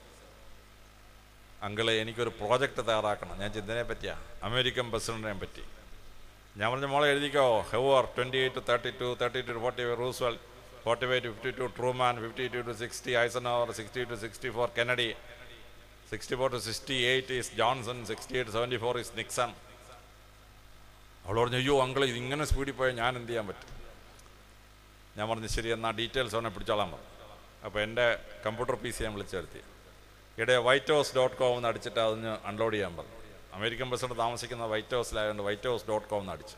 അങ്കിളെ എനിക്കൊരു പ്രോജക്റ്റ് തയ്യാറാക്കണം. ഞാൻ ചിന്തനെ പറ്റിയാ അമേരിക്കൻ പ്രസിഡന്റിനെ പറ്റി. ഞാൻ പറഞ്ഞ മോളെ എഴുതിക്കോ? Hoover twenty eight thirty two thirty two forty five Roosevelt forty five to fifty two Truman fifty two to sixty Eisenhower sixty two sixty four Kennedy sixty four to sixty eight is Johnson sixty eight seventy four is Nixon. അവൾ പറഞ്ഞു അയ്യോ uncle ഇതിങ്ങനെ സ്പീഡിൽ പോയാൽ ഞാൻ എന്ത് ചെയ്യാൻ പറ്റും? ഞാൻ പറഞ്ഞു ശരി എന്നാൽ ഡീറ്റെയിൽസ് അവനെ പിടിച്ചോളാൻ പറഞ്ഞു. അപ്പോൾ എന്റെ കമ്പ്യൂട്ടർ പി സി ഞാൻ വിളിച്ചു വരുത്തി. ഇവിടെ വൈറ്റ് ഹൗസ് ഡോട്ട് കോം എന്ന് അടിച്ചിട്ട് അതിന് അൺലോഡ് ചെയ്യാൻ പറഞ്ഞു. അമേരിക്കൻ പ്രസിഡന്റ് താമസിക്കുന്ന വൈറ്റ് ഹൗസിലായതുകൊണ്ട് വൈറ്റ് ഹൗസ് ഡോട്ട് കോം എന്ന് അടിച്ചു.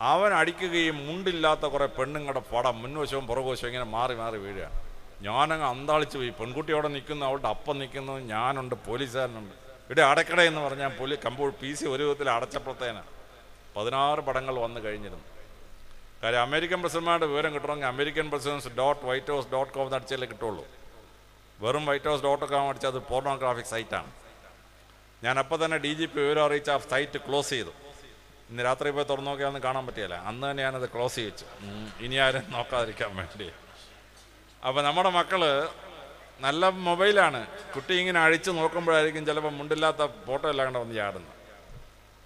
അവൻ അടിക്കുകയും മുണ്ടില്ലാത്ത കുറേ പെണ്ണുങ്ങളുടെ പടം മുൻവശവും പുറകുവശവും ഇങ്ങനെ മാറി മാറി വീഴുകയാണ്. ഞാനങ്ങ് അന്താളിച്ച് പോയി. പെൺകുട്ടി അവിടെ നിൽക്കുന്നു അവളുടെ അപ്പം നിൽക്കുന്നു ഞാനുണ്ട് പോലീസുകാരനുണ്ട്. ഇവിടെ അടക്കട എന്ന് പറഞ്ഞാൽ പോലീസ് കമ്പ്യൂട്ടർ പി സി ഒരു വിധത്തിൽ അടച്ചപ്പോഴത്തേന്. പതിനാറ് പടങ്ങൾ വന്നു കഴിഞ്ഞിരുന്നു. കാര്യം അമേരിക്കൻ പ്രസിഡന്റുമാരുടെ വിവരം കിട്ടണമെങ്കിൽ American presidents dot white house dot com എന്ന് അടിച്ചാലേ കിട്ടുള്ളൂ. വെറും വൈറ്റ് ഹൗസ് ഡോട്ട് കോം അടിച്ചാൽ അത് പോർണോഗ്രാഫിക് സൈറ്റാണ്. ഞാൻ അപ്പോൾ തന്നെ ഡി ജി പി വിവരം അറിയിച്ച് ആ സൈറ്റ് ക്ലോസ് ചെയ്തു. ഇന്ന് രാത്രി പോയി തുറന്നു നോക്കിയാൽ ഒന്നും കാണാൻ പറ്റിയല്ല അന്ന് തന്നെ ഞാനത് ക്ലോസ് ചെയ്യിച്ചു ഇനി ആരും നോക്കാതിരിക്കാൻ വേണ്ടി. അപ്പോൾ നമ്മുടെ മക്കൾ നല്ല മൊബൈലാണ്. കുട്ടി ഇങ്ങനെ അഴിച്ചു നോക്കുമ്പോഴായിരിക്കും ചിലപ്പോൾ മുണ്ടില്ലാത്ത ഫോട്ടോ എല്ലാം കണ്ട് വന്ന് ചാടുന്നത്.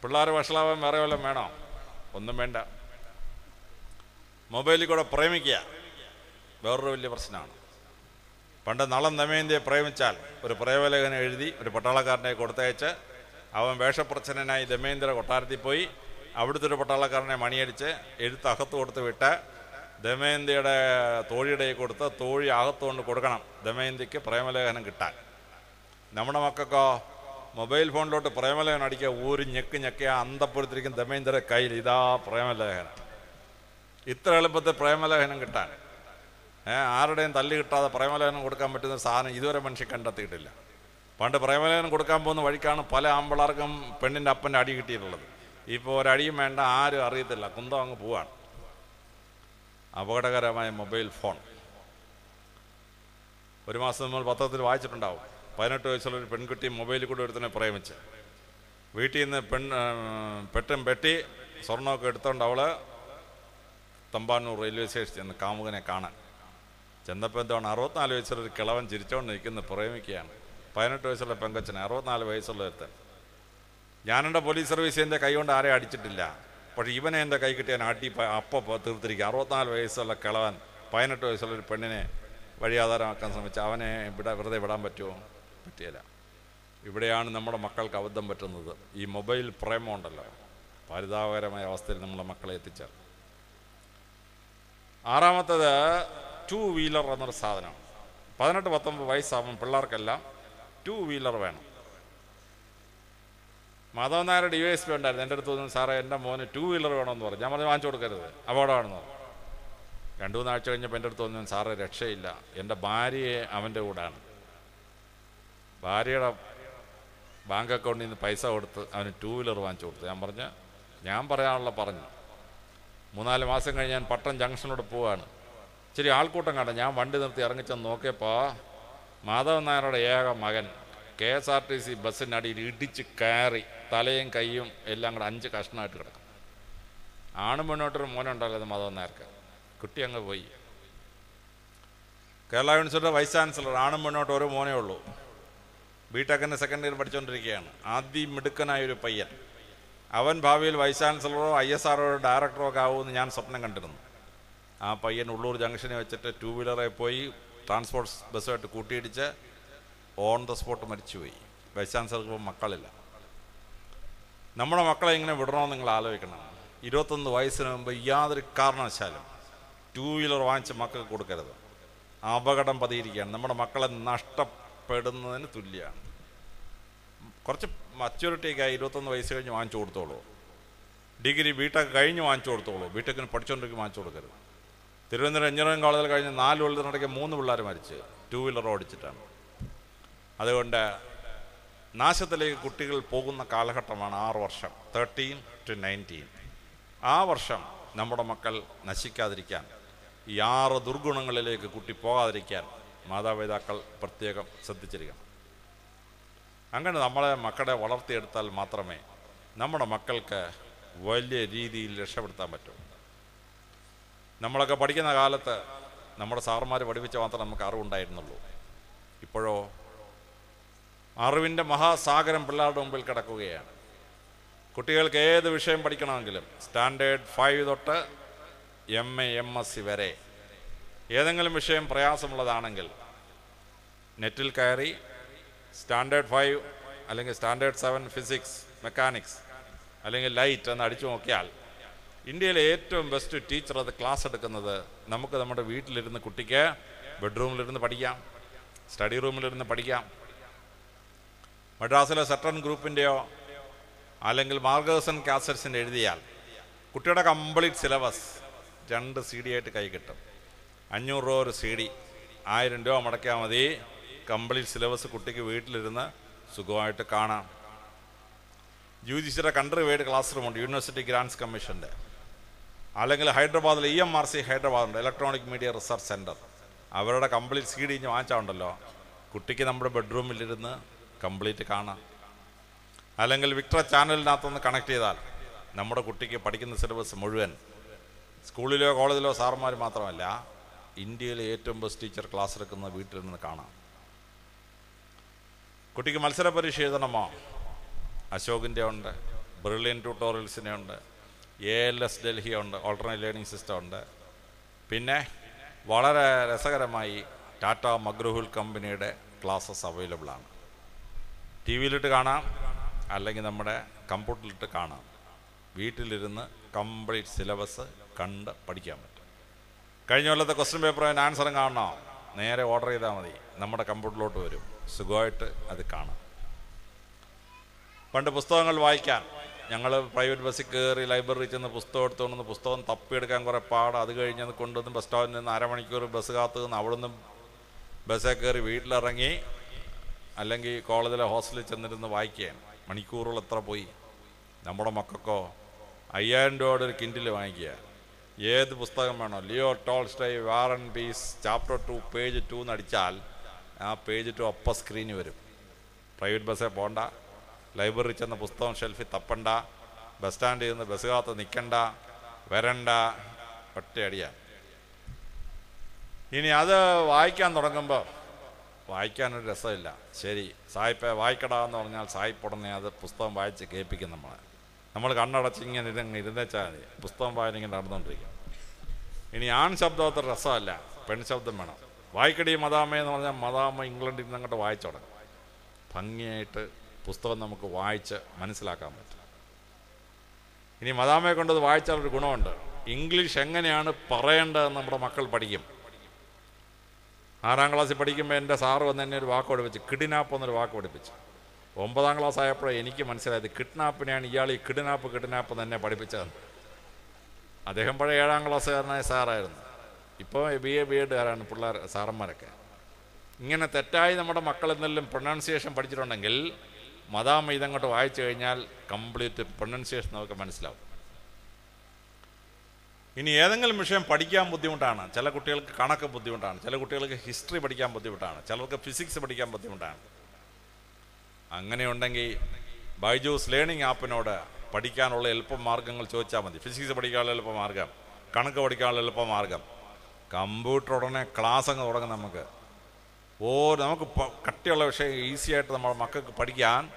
പിള്ളേർ വഷളാവാൻ വേറെ വല്ലതും വേണോ? ഒന്നും വേണ്ട. മൊബൈലിൽ കൂടെ പ്രേമിക്കുക വേറൊരു വലിയ പ്രശ്നമാണ്. പണ്ട് നളം ദമയന്തിയെ പ്രേമിച്ചാൽ ഒരു പ്രേമലേഖനം എഴുതി ഒരു പട്ടാളക്കാരനെ കൊടുത്തയച്ച് അവൻ വേഷപ്രച്ഛനായി ദമേന്ദ്ര കൊട്ടാരത്തിൽ പോയി അവിടുത്തെ ഒരു പട്ടാളക്കാരനെ മണിയടിച്ച് എഴുത്ത് അകത്ത് കൊടുത്ത് വിട്ട് ദമയന്തിയുടെ തോഴിയുടെ കൊടുത്ത് തോഴി അകത്തുകൊണ്ട് കൊടുക്കണം. ദമയന്തിക്ക് പ്രേമലേഖനം കിട്ടാൻ. നമ്മുടെ മക്കൾക്കോ മൊബൈൽ ഫോണിലോട്ട് പ്രേമലേഖനം അടിക്കുക ഊര് ഞെക്ക് ഞെക്കിയ അന്തപ്പുരത്തിരിക്കും ദമേന്ദ്ര കയ്യിൽ. ഇതാ പ്രേമലേഖനം. ഇത്ര എളുപ്പത്തിൽ പ്രേമലേഖനം കിട്ടാൻ. ആരുടെയും തല്ലി കിട്ടാതെ പ്രേമലേഖനം കൊടുക്കാൻ പറ്റുന്ന സാധനം ഇതുവരെ മനുഷ്യൻ കണ്ടെത്തിയിട്ടില്ല. പണ്ട് പ്രേമലേഖനം കൊടുക്കാൻ പോകുന്ന വഴിക്കാണ് പല ആമ്പിളാർക്കും പെണ്ണിന്റെ അപ്പന്റെ അടി കിട്ടിയിട്ടുള്ളത്. ഇപ്പോൾ ഒരടിയും വേണ്ട ആരും അറിയത്തില്ല. കുന്തം അങ്ങ് പോവാണ്. അപകടകരമായ മൊബൈൽ ഫോൺ. ഒരു മാസം നമ്മൾ പത്രത്തിൽ വായിച്ചിട്ടുണ്ടാവും. പതിനെട്ട് വയസ്സുള്ള ഒരു പെൺകുട്ടി മൊബൈലിൽ കൂടെ ഒരുത്തനെ പ്രേമിച്ച്. വീട്ടിൽ നിന്ന് പെൺ പെട്ടും പെട്ടി സ്വർണമൊക്കെ എടുത്തോണ്ട് അവൾ തമ്പാനൂർ റെയിൽവേ സ്റ്റേഷനിൽ ചെന്ന് കാമുകനെ കാണാൻ. ചെന്നപ്പോൾ എന്താണ് അറുപത്തിനാല് വയസ്സുള്ള ഒരു കിളവൻ ചിരിച്ചോണ്ട് നിൽക്കുന്ന പ്രേമിക്കുകയാണ്. പതിനെട്ട് വയസ്സുള്ള പെങ്കച്ചനെ അറുപത്തിനാല് വയസ്സുള്ള ഒരുത്തൻ. ഞാനെന്റെ പോലീസ് സർവീസ് എന്റെ കൈ കൊണ്ട് ആരെയും അടിച്ചിട്ടില്ല. പക്ഷേ ഇവനെ എന്റെ കൈ കിട്ടിയാൻ അടി അപ്പ തീർത്തിരിക്കുക അറുപത്തിനാല് വയസ്സുള്ള കിളവൻ പതിനെട്ട് വയസ്സുള്ള ഒരു പെണ്ണിനെ വഴിയാധാരമാക്കാൻ ശ്രമിച്ച അവനെ ഇവിടെ വെറുതെ വിടാൻ പറ്റുമോ? പറ്റിയല്ല. ഇവിടെയാണ് നമ്മുടെ മക്കൾക്ക് അബദ്ധം പറ്റുന്നത്. ഈ മൊബൈൽ പ്രേമം ഉണ്ടല്ലോ പരിതാപകരമായ അവസ്ഥയിൽ നമ്മളെ മക്കളെ എത്തിച്ചാൽ. ആറാമത്തത് ടു വീലർ എന്നൊരു സാധനം പതിനെട്ട് പത്തൊമ്പത് വയസ്സാകുമ്പോൾ പിള്ളേർക്കെല്ലാം ടു വീലർ വേണം. Madhavan Nair D Y S P ഉണ്ടായിരുന്നു. എന്റെ അടുത്ത് സാറേ എന്റെ മോന് ടു വീലർ വേണമെന്ന് പറഞ്ഞു. ഞാൻ പറഞ്ഞു വാങ്ങിച്ചു കൊടുക്കരുത്. അപകടമാണെന്ന് പറഞ്ഞു. രണ്ടു മൂന്നാഴ്ച കഴിഞ്ഞപ്പോൾ എന്റെ അടുത്ത് തോന്നുന്നു സാറേ രക്ഷയില്ല. എന്റെ ഭാര്യയെ അവന്റെ കൂടാണ് ഭാര്യയുടെ ബാങ്ക് അക്കൗണ്ടിൽ നിന്ന് പൈസ കൊടുത്ത് അവന് ടൂ വീലർ വാങ്ങിച്ചു കൊടുത്തു. ഞാൻ പറഞ്ഞ ഞാൻ പറയാനുള്ള പറഞ്ഞു. മൂന്നാൽ മാസം കഴിഞ്ഞ് ഞാൻ പട്ടം ജംഗ്ഷനോട് പോവാണ്. ഇച്ചിരി ആൾക്കൂട്ടം കണ്ട ഞാൻ വണ്ടി നിർത്തി ഇറങ്ങിച്ചെന്ന് നോക്കിയപ്പോൾ മാധവൻ നായരുടെ ഏക മകൻ K S R T C ബസ്സിനടിയിൽ ഇടിച്ച് കയറി തലയും കൈയും എല്ലാം കൂടെ അഞ്ച് കഷ്ണമായിട്ട് കിടക്കും. ആണും മുന്നോട്ടൊരു മോനുണ്ടല്ലോ മാധവൻ നായർക്ക്. കുട്ടി അങ്ങ് പോയി. കേരള യൂണിവേഴ്സിറ്റിയുടെ വൈസ് ചാൻസലർ ആണും മുന്നോട്ട് ഒരു മോനേ ഉള്ളൂ. ബിടെക്കിന്റെ സെക്കൻഡ് ഇയർ പഠിച്ചുകൊണ്ടിരിക്കുകയാണ് ആദ്യം മിടുക്കനായ ഒരു പയ്യൻ. അവൻ ഭാവിയിൽ വൈസ് ചാൻസലറോ ഐ എസ് ആറോ ഡയറക്ടറോ ഒക്കെ ആവുമെന്ന് ഞാൻ സ്വപ്നം കണ്ടിരുന്നു. ആ പയ്യൻ ഉള്ളൂർ ജംഗ്ഷനിൽ വെച്ചിട്ട് ടൂ വീലറെ പോയി ട്രാൻസ്പോർട്ട് ബസ്സുമായിട്ട് കൂട്ടിയിടിച്ച് ഓൺ ദ സ്പോട്ട് മരിച്ചുപോയി. വൈസ് ചാൻസലർക്ക് ഇപ്പം മക്കളില്ല. നമ്മുടെ മക്കളെ ഇങ്ങനെ വിടണമെന്ന് നിങ്ങൾ ആലോചിക്കണം. ഇരുപത്തൊന്ന് വയസ്സിന് മുമ്പ് യാതൊരു കാരണവശാലും ടൂ വീലർ വാങ്ങിച്ച് മക്കൾക്ക് കൊടുക്കരുത്. അപകടം പതിയിരിക്കുകയാണ്. നമ്മുടെ മക്കളെ നഷ്ടപ്പെടുന്നതിന് തുല്യമാണ് കുറച്ച് മച്യൂരിറ്റിയൊക്കെ ആയി ഇരുപത്തൊന്ന് വയസ്സ് കഴിഞ്ഞ് വാങ്ങിച്ചു കൊടുത്തോളൂ. ഡിഗ്രി ബിടെക് കഴിഞ്ഞ് വാങ്ങിച്ചു കൊടുത്തോളൂ. ബിടെക്കിന് പഠിച്ചുകൊണ്ടിരിക്കും വാങ്ങിച്ചു കൊടുക്കരുത്. തിരുവനന്തപുരം എഞ്ചിനീയറിംഗ് കോളേജിൽ കഴിഞ്ഞ് നാല് കൊല്ലത്തിനിടയ്ക്ക് മൂന്ന് പിള്ളേർ മരിച്ച്. ടൂ വീലർ ഓടിച്ചിട്ടാണ്. അതുകൊണ്ട് നാശത്തിലേക്ക് കുട്ടികൾ പോകുന്ന കാലഘട്ടമാണ് ആറ് വർഷം. തേർട്ടീൻ ടു നയന്റീൻ ആ വർഷം നമ്മുടെ മക്കൾ നശിക്കാതിരിക്കാൻ ഈ ആറ് ദുർഗുണങ്ങളിലേക്ക് കുട്ടി പോകാതിരിക്കാൻ മാതാപിതാക്കൾ പ്രത്യേകം ശ്രദ്ധിച്ചിരിക്കണം. അങ്ങനെ നമ്മളെ മക്കളെ വളർത്തിയെടുത്താൽ മാത്രമേ നമ്മുടെ മക്കൾക്ക് വലിയ രീതിയിൽ രക്ഷപ്പെടുത്താൻ പറ്റൂ. നമ്മളൊക്കെ പഠിക്കുന്ന കാലത്ത് നമ്മുടെ സാറുമാർ പഠിപ്പിച്ച മാത്രമേ നമുക്ക് അറിവുണ്ടായിരുന്നുള്ളൂ. ഇപ്പോഴോ അറിവിന്റെ മഹാസാഗരം പിള്ളേരുടെ മുമ്പിൽ കിടക്കുകയാണ്. കുട്ടികൾക്ക് ഏത് വിഷയം പഠിക്കണമെങ്കിലും സ്റ്റാൻഡേർഡ് ഫൈവ് തൊട്ട് M A M S C വരെ ഏതെങ്കിലും വിഷയം പ്രയാസമുള്ളതാണെങ്കിൽ നെറ്റിൽ കയറി സ്റ്റാൻഡേർഡ് ഫൈവ് അല്ലെങ്കിൽ സ്റ്റാൻഡേർഡ് സെവൻ ഫിസിക്സ് മെക്കാനിക്സ് അല്ലെങ്കിൽ ലൈറ്റ് എന്ന് അടിച്ചു നോക്കിയാൽ ഇന്ത്യയിലെ ഏറ്റവും ബെസ്റ്റ് ടീച്ചർ അത് ക്ലാസ് എടുക്കുന്നത് നമുക്ക് നമ്മുടെ വീട്ടിലിരുന്ന് കുട്ടിക്ക് ബെഡ്റൂമിലിരുന്ന് പഠിക്കാം സ്റ്റഡി റൂമിലിരുന്ന് പഠിക്കാം. മദ്രാസിലെ സെട്ടൺ ഗ്രൂപ്പിന്റെയോ അല്ലെങ്കിൽ മാർഗദർശൻ കാസറ്റ്സിന്റെ എഴുതിയാൽ കുട്ടിയുടെ കംപ്ലീറ്റ് സിലബസ് രണ്ട് സി ഡി ആയിട്ട് കൈ കിട്ടും. അഞ്ഞൂറ് രൂപ ഒരു സി ഡി ആയിരം രൂപ മുടക്കിയാൽ മതി. കംപ്ലീറ്റ് സിലബസ് കുട്ടിക്ക് വീട്ടിലിരുന്ന് സുഖമായിട്ട് കാണാം. യു ജി സിയുടെ കൺട്രി വൈഡ് ക്ലാസ് റൂം ഉണ്ട് യൂണിവേഴ്സിറ്റി ഗ്രാൻസ് കമ്മീഷന്റെ അല്ലെങ്കിൽ ഹൈദരാബാദിലെ ഇ എം ആർ സി ഹൈദരാബാദുണ്ട് ഇലക്ട്രോണിക് മീഡിയ റിസർച്ച് സെന്റർ അവരുടെ കംപ്ലീറ്റ് സി ഡി വാങ്ങിച്ചാണ്ടല്ലോ. കുട്ടിക്ക് നമ്മുടെ ബെഡ്റൂമിലിരുന്ന് കംപ്ലീറ്റ് കാണാം. അല്ലെങ്കിൽ വിക്ടർ ചാനലിനകത്തൊന്ന് കണക്ട് ചെയ്താൽ നമ്മുടെ കുട്ടിക്ക് പഠിക്കുന്ന സിലബസ് മുഴുവൻ സ്കൂളിലോ കോളേജിലോ സാറന്മാർ മാത്രമല്ല ഇന്ത്യയിലെ ഏറ്റവും ബെസ്റ്റ് ടീച്ചർ ക്ലാസ് എടുക്കുന്ന വീട്ടിൽ നിന്ന് കാണാം. കുട്ടിക്ക് മത്സര പരീക്ഷ എഴുതണമോ അശോകിന്റെ ഉണ്ട് ബ്രില്യൻ ട്യൂട്ടോറിയൽസിനെ ഉണ്ട് എ എൽ എസ് ഡൽഹി ഉണ്ട് ഓൾട്ടർനേറ്റ് ലേണിംഗ് സിസ്റ്റം ഉണ്ട്. പിന്നെ വളരെ രസകരമായി ടാറ്റ മഗ്രഹുൽ കമ്പനിയുടെ ക്ലാസ്സസ് അവൈലബിൾ ആണ്. ടി വിയിലിട്ട് കാണാം അല്ലെങ്കിൽ നമ്മുടെ കമ്പ്യൂട്ടറിലിട്ട് കാണാം. വീട്ടിലിരുന്ന് കംപ്ലീറ്റ് സിലബസ് കണ്ട് പഠിക്കാൻ പറ്റും. കഴിഞ്ഞ കൊല്ലത്തെ ക്വസ്റ്റ്യൻ പേപ്പർ അതിന് ആൻസറും കാണണം. നേരെ ഓർഡർ ചെയ്താൽ മതി. നമ്മുടെ കമ്പ്യൂട്ടറിലോട്ട് വരും. സുഖമായിട്ട് അത് കാണാം. പണ്ട് പുസ്തകങ്ങൾ വായിക്കാൻ. ഞങ്ങൾ പ്രൈവറ്റ് ബസ്സിൽ കയറി ലൈബ്രറിയിൽ ചെന്ന് പുസ്തകം എടുത്തുകൊണ്ട് പുസ്തകം തപ്പിയെടുക്കാൻ കുറേ പാട്. അത് കഴിഞ്ഞ് അത് കൊണ്ടുവന്ന് ബസ് സ്റ്റാൻഡിൽ നിന്ന് അരമണിക്കൂർ ബസ് കാത്തു നിന്ന് അവിടെ നിന്ന് ബസ്സിൽ കയറി വീട്ടിലിറങ്ങി അല്ലെങ്കിൽ കോളേജിലെ ഹോസ്റ്റലിൽ ചെന്നിരുന്ന് വായിക്കുകയാണ്. മണിക്കൂറുകൾ എത്ര പോയി? നമ്മുടെ മക്കൾക്കോ? അയ്യായിരം രൂപയുടെ ഒരു കിൻഡിൽ വാങ്ങിക്കുക. ഏത് പുസ്തകം വേണോ? Leo Tolstoy war and peace chapter two page two എന്ന് അടിച്ചാൽ ആ പേജ് ടു അപ്പ സ്ക്രീനിൽ വരും. പ്രൈവറ്റ് ബസ്സേ പോകണ്ട ലൈബ്രറി ചെന്ന പുസ്തകം ഷെൽഫിൽ തപ്പണ്ട. ബസ് സ്റ്റാൻഡിൽ നിന്ന് ബസ് കാത്ത് നിൽക്കണ്ട വരണ്ട. ഒറ്റയടിയ ഇനി അത് വായിക്കാൻ തുടങ്ങുമ്പോൾ വായിക്കാനൊരു രസമില്ല. ശരി സായിപ്പെ വായിക്കടാ എന്ന് പറഞ്ഞാൽ സായിപ്പ് ഉടനെ അത് പുസ്തകം വായിച്ച് കേൾപ്പിക്കും നമ്മളെ. നമ്മൾ കണ്ണടച്ച് ഇങ്ങനെ ഇരുന്ന് ഇരുന്നേച്ചാൽ മതി. പുസ്തകം വായന ഇങ്ങനെ നടന്നുകൊണ്ടിരിക്കും. ഇനി ആൺ ശബ്ദം അത്ര രസമല്ല. പെൺ ശബ്ദം വേണം. വായിക്കടി മദാമേ എന്ന് പറഞ്ഞാൽ മദാമ ഇംഗ്ലണ്ടിൽ നിന്ന് അങ്ങോട്ട് വായിച്ചു തുടങ്ങും. ഭംഗിയായിട്ട് പുസ്തകം നമുക്ക് വായിച്ച് മനസ്സിലാക്കാൻ പറ്റും. ഇനി മദാമയെ കൊണ്ടത് വായിച്ചാൽ ഒരു ഗുണമുണ്ട്. ഇംഗ്ലീഷ് എങ്ങനെയാണ് പറയേണ്ടതെന്ന് നമ്മുടെ മക്കൾ പഠിക്കും. ആറാം ക്ലാസ്സിൽ പഠിക്കുമ്പോൾ എന്റെ സാറ് വന്ന് എന്നെ ഒരു വാക്ക് പഠിപ്പിച്ച് കിഡ്നാപ്പ് എന്നൊരു വാക്ക് പഠിപ്പിച്ചു. ഒമ്പതാം ക്ലാസ് ആയപ്പോഴേ എനിക്ക് മനസ്സിലായത് കിഡ്നാപ്പിനെയാണ് ഇയാൾ ഈ കിഡ്നാപ്പ് കിഡ്നാപ്പ് തന്നെ പഠിപ്പിച്ചതെന്ന്. അദ്ദേഹം പഴയ ഏഴാം ക്ലാസ്സുകാരനായ സാറായിരുന്നു. ഇപ്പോൾ ബി എ ബി എഡുകാരാണ് പിള്ളേർ സാറന്മാരൊക്കെ. ഇങ്ങനെ തെറ്റായി നമ്മുടെ മക്കൾ എന്തെങ്കിലും പ്രൊണൗൺസിയേഷൻ പഠിച്ചിട്ടുണ്ടെങ്കിൽ മദാമ ഇതങ്ങോട്ട് വായിച്ചു കഴിഞ്ഞാൽ കംപ്ലീറ്റ് പ്രൊണൗൺസിയേഷൻ നമുക്ക് മനസ്സിലാവും. ഇനി ഏതെങ്കിലും വിഷയം പഠിക്കാൻ ബുദ്ധിമുട്ടാണ്. ചില കുട്ടികൾക്ക് കണക്ക് ബുദ്ധിമുട്ടാണ്. ചില കുട്ടികൾക്ക് ഹിസ്റ്ററി പഠിക്കാൻ ബുദ്ധിമുട്ടാണ്. ചിലർക്ക് ഫിസിക്സ് പഠിക്കാൻ ബുദ്ധിമുട്ടാണ്. അങ്ങനെയുണ്ടെങ്കിൽ ബൈജൂസ് ലേണിംഗ് ആപ്പിനോട് പഠിക്കാനുള്ള എളുപ്പമാർഗങ്ങൾ ചോദിച്ചാൽ മതി. ഫിസിക്സ് പഠിക്കാനുള്ള എളുപ്പമാർഗം കണക്ക് പഠിക്കാനുള്ള എളുപ്പമാർഗം കമ്പ്യൂട്ടർ ഉടനെ ക്ലാസ് അങ്ങ് തുടങ്ങും നമുക്ക്. ഓ നമുക്ക് കട്ടിയുള്ള വിഷയം ഈസി ആയിട്ട് നമ്മുടെ മക്കൾക്ക് പഠിക്കാൻ.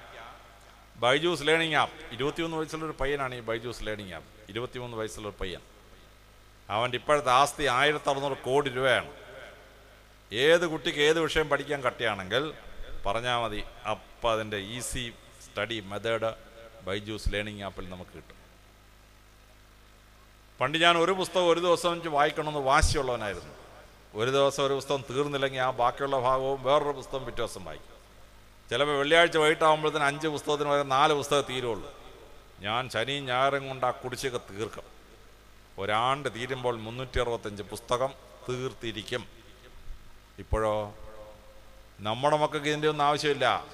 ബൈജൂസ് ലേണിംഗ് ആപ്പ് ഇരുപത്തിമൂന്ന് വയസ്സുള്ളൊരു പയ്യനാണ് ഈ ബൈജൂസ് ലേണിംഗ് ആപ്പ് ഇരുപത്തിമൂന്ന് വയസ്സുള്ളൊരു പയ്യൻ. അവന്റെ ഇപ്പോഴത്തെ ആസ്തി ആയിരത്തി അറുന്നൂറ് കോടി രൂപയാണ്. ഏത് കുട്ടിക്ക് ഏത് വിഷയം പഠിക്കാൻ കട്ടിയാണെങ്കിൽ പറഞ്ഞാൽ മതി. അപ്പം അതിന്റെ easy study method Byju's learning ആപ്പിൽ നമുക്ക് കിട്ടും. പണ്ട് ഞാൻ ഒരു പുസ്തകം ഒരു ദിവസം വായിക്കണമെന്ന് വാശിയുള്ളവനായിരുന്നു. ഒരു ദിവസം ഒരു പുസ്തകം തീർന്നില്ലെങ്കിൽ ആ ബാക്കിയുള്ള ഭാഗവും വേറൊരു പുസ്തകം പിറ്റേ ദിവസം വായിക്കും. ചിലപ്പോൾ വെള്ളിയാഴ്ച വൈകിട്ടാകുമ്പോഴത്തേന് അഞ്ച് പുസ്തകത്തിന് വരെ നാല് പുസ്തകം തീരുള്ളൂ. ഞാൻ ശനിയും ഞായറും കൊണ്ട് ആ കുടിശ്ശിക തീർക്കും. ഒരാണ്ട് തീരുമ്പോൾ മുന്നൂറ്റി അറുപത്തഞ്ച് പുസ്തകം തീർത്തിരിക്കും. ഇപ്പോഴോ? നമ്മുടെ മക്കൾക്ക് ഇതിന്റെ ഒന്നും ആവശ്യമില്ല.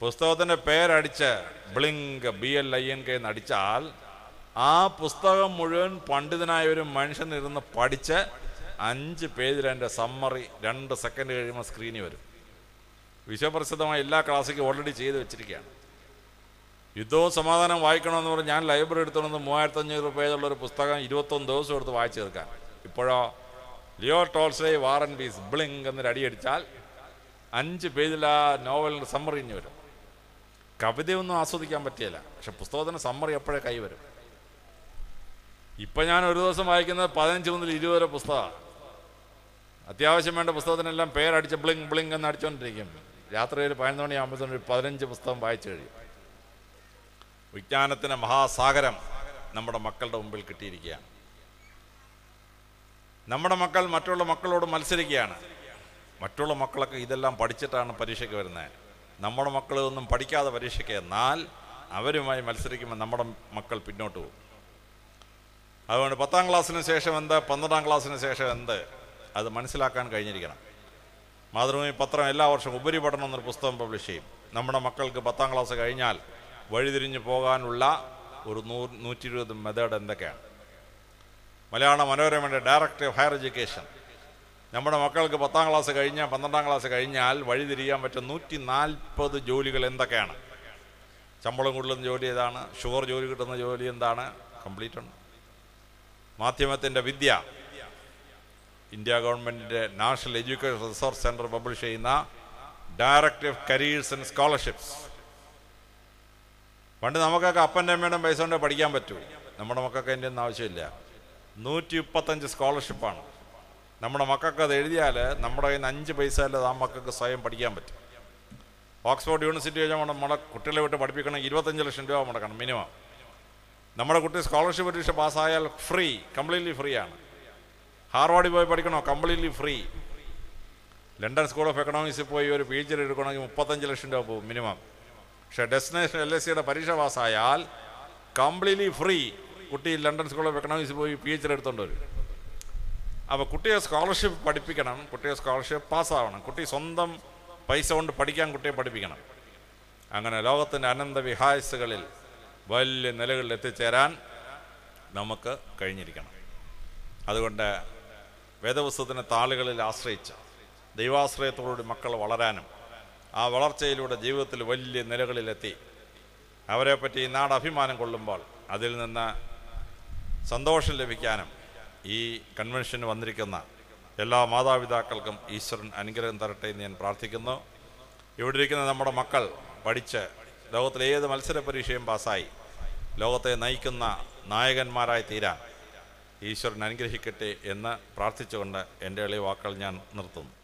പുസ്തകത്തിന്റെ പേരടിച്ച് blink B L I N K എന്ന് അടിച്ചാൽ ആ പുസ്തകം മുഴുവൻ പണ്ഡിതനായ ഒരു മനുഷ്യനിരുന്ന് പഠിച്ച് അഞ്ച് പേജിൽ എന്റെ സമ്മറി രണ്ട് സെക്കൻഡ് കഴിയുമ്പോൾ സ്ക്രീനിൽ വരും. വിശ്വപ്രസിദ്ധമായ എല്ലാ ക്ലാസ്സിക്കും ഓൾറെഡി ചെയ്ത് വെച്ചിരിക്കുകയാണ്. യുദ്ധവും സമാധാനം വായിക്കണമെന്ന് പറഞ്ഞാൽ ഞാൻ ലൈബ്രറി എടുത്തുകൊണ്ട് മൂവായിരത്തഞ്ഞൂറ് പേജുള്ള ഒരു പുസ്തകം ഇരുപത്തൊന്ന് ദിവസം എടുത്ത് വായിച്ചു തീർക്കാൻ. ഇപ്പോഴോ Leo Tolstoy and peace blink എന്നൊരു അടിയടിച്ചാൽ അഞ്ച് പേജിൽ ആ നോവലിന്റെ സമ്മറി ഇഞ്ഞ് വരും. കവിതയൊന്നും ആസ്വദിക്കാൻ പറ്റിയില്ല. പക്ഷെ പുസ്തകത്തിന് സമ്മറി എപ്പോഴേ കൈ വരും? ഇപ്പം ഞാൻ ഒരു ദിവസം വായിക്കുന്നത് പതിനഞ്ച് മുതൽ ഇരുപത് വരെ പുസ്തകമാണ്. അത്യാവശ്യം വേണ്ട പുസ്തകത്തിനെല്ലാം പേരടിച്ച് ബ്ലിങ് ബ്ലിങ് എന്ന് അടിച്ചുകൊണ്ടിരിക്കും രാത്രി ഒരു പതിനൊന്ന് മണിയാകുമ്പോഴത്തേനും ഒരു പതിനഞ്ച് പുസ്തകം വായിച്ചു കഴിയും. വിജ്ഞാനത്തിന് മഹാസാഗരം നമ്മുടെ മക്കളുടെ മുമ്പിൽ കിട്ടിയിരിക്കുകയാണ്. നമ്മുടെ മക്കൾ മറ്റുള്ള മക്കളോട് മത്സരിക്കുകയാണ്. മറ്റുള്ള മക്കളൊക്കെ ഇതെല്ലാം പഠിച്ചിട്ടാണ് പരീക്ഷയ്ക്ക് വരുന്നത്. നമ്മുടെ മക്കളൊന്നും പഠിക്കാതെ പരീക്ഷയ്ക്ക് എന്നാൽ അവരുമായി മത്സരിക്കുമ്പോൾ നമ്മുടെ മക്കൾ പിന്നോട്ട് പോകും. അതുകൊണ്ട് പത്താം ക്ലാസ്സിന് ശേഷം എന്ത്? പന്ത്രണ്ടാം ക്ലാസ്സിന് ശേഷം എന്ത്? അത് മനസ്സിലാക്കാൻ കഴിഞ്ഞിരിക്കണം. മാതൃഭൂമി പത്രം എല്ലാ വർഷവും ഉപരിപഠനം എന്നൊരു പുസ്തകം പബ്ലിഷ് ചെയ്യും. നമ്മുടെ മക്കൾക്ക് പത്താം ക്ലാസ് കഴിഞ്ഞാൽ വഴിതിരിഞ്ഞു പോകാനുള്ള ഒരു നൂ നൂറ്റി ഇരുപത് മെത്തേഡ് എന്തൊക്കെയാണ്? മലയാള മനോരമയുടെ ഡയറക്ടർ ഓഫ് ഹയർ എഡ്യൂക്കേഷൻ നമ്മുടെ മക്കൾക്ക് പത്താം ക്ലാസ് കഴിഞ്ഞാൽ പന്ത്രണ്ടാം ക്ലാസ് കഴിഞ്ഞാൽ വഴിതിരിയാൻ പറ്റുന്ന നൂറ്റി നാൽപ്പത് ജോലികൾ എന്തൊക്കെയാണ്? ശമ്പളം കൂടുതലും ജോലി ഏതാണ്? ഷുഗർ ജോലി കിട്ടുന്ന ജോലി എന്താണ്? കംപ്ലീറ്റ് ഉണ്ട് മാധ്യമത്തിന്റെ വിദ്യ. ഇന്ത്യ ഗവൺമെന്റിന്റെ national education research centre publish ചെയ്യുന്ന director of careers and scholarships. പണ്ട് നമുക്കൊക്കെ അപ്പന്റെ അമ്മയുടെ പൈസ കൊണ്ട് പഠിക്കാൻ പറ്റൂ. നമ്മുടെ മക്കൾക്ക് അതിന്റെ ഒന്നും ആവശ്യമില്ല. നൂറ്റി മുപ്പത്തഞ്ച് സ്കോളർഷിപ്പാണ്. നമ്മുടെ മക്കൾക്ക് അത് എഴുതിയാൽ നമ്മുടെ കയ്യിൽ നിന്ന് അഞ്ച് പൈസ അല്ലാതെ ആ മക്കൾക്ക് സ്വയം പഠിക്കാൻ പറ്റും. ഓക്സ്ഫോർഡ് യൂണിവേഴ്സിറ്റി വെച്ചാൽ നമ്മുടെ കുട്ടികളെ വിട്ട് പഠിപ്പിക്കണമെങ്കിൽ ഇരുപത്തഞ്ച് ലക്ഷം രൂപ മുടക്കണം മിനിമം. നമ്മുടെ കുട്ടി സ്കോളർഷിപ്പ് പരീക്ഷ പാസ്സായാൽ ഫ്രീ കംപ്ലീറ്റ്ലി ഫ്രീ ആണ്. ഹാർവാർഡിൽ പോയി പഠിക്കണോ? Completely free London school of എക്കണോമിക്സിൽ പോയി ഒരു പി ജിയിൽ എടുക്കണമെങ്കിൽ മുപ്പത്തഞ്ച് ലക്ഷം രൂപ പോകും മിനിമം പക്ഷേ ഡെസ്റ്റിനേഷൻ എൽ എസ് സിയുടെ പരീക്ഷ പാസ്സായാൽ കംപ്ലീറ്റ്ലി ഫ്രീ കുട്ടി ലണ്ടൻ സ്കൂൾ ഓഫ് എക്കണോമിക്സിൽ പോയി പി എച്ച് ഡി വരും. അപ്പോൾ കുട്ടിയെ സ്കോളർഷിപ്പ് പഠിപ്പിക്കണം കുട്ടിയെ സ്കോളർഷിപ്പ് പാസ്സാവണം. കുട്ടി സ്വന്തം പൈസ കൊണ്ട് പഠിക്കാൻ കുട്ടിയെ പഠിപ്പിക്കണം. അങ്ങനെ ലോകത്തിന്റെ അനന്ത വിഹായസുകളിൽ വലിയ നിലകളിൽ എത്തിച്ചേരാൻ നമുക്ക് കഴിഞ്ഞിരിക്കണം. അതുകൊണ്ട് വേദപുസ്തകത്തിന്റെ താളുകളിൽ ആശ്രയിച്ച് ദൈവാശ്രയത്തോടുകൂടി മക്കൾ വളരാനും ആ വളർച്ചയിലൂടെ ജീവിതത്തിൽ വലിയ നിലകളിലെത്തി. അവരെപ്പറ്റി ഈ നാട് അഭിമാനം കൊള്ളുമ്പോൾ അതിൽ നിന്ന് സന്തോഷം ലഭിക്കാനും ഈ കൺവെൻഷന് വന്നിരിക്കുന്ന എല്ലാ മാതാപിതാക്കൾക്കും ഈശ്വരൻ അനുഗ്രഹം തരട്ടെ എന്ന് ഞാൻ പ്രാർത്ഥിക്കുന്നു. ഇവിടെ ഇരിക്കുന്ന നമ്മുടെ മക്കൾ പഠിച്ച് ലോകത്തിലെ ഏത് മത്സര പരീക്ഷയും പാസ്സായി. ലോകത്തെ നയിക്കുന്ന നായകന്മാരായി തീരാൻ ഈശ്വരൻ അനുഗ്രഹിക്കട്ടെ എന്ന് പ്രാർത്ഥിച്ചുകൊണ്ട് എന്റെ എളിയ വാക്കുകൾ ഞാൻ നിർത്തുന്നു.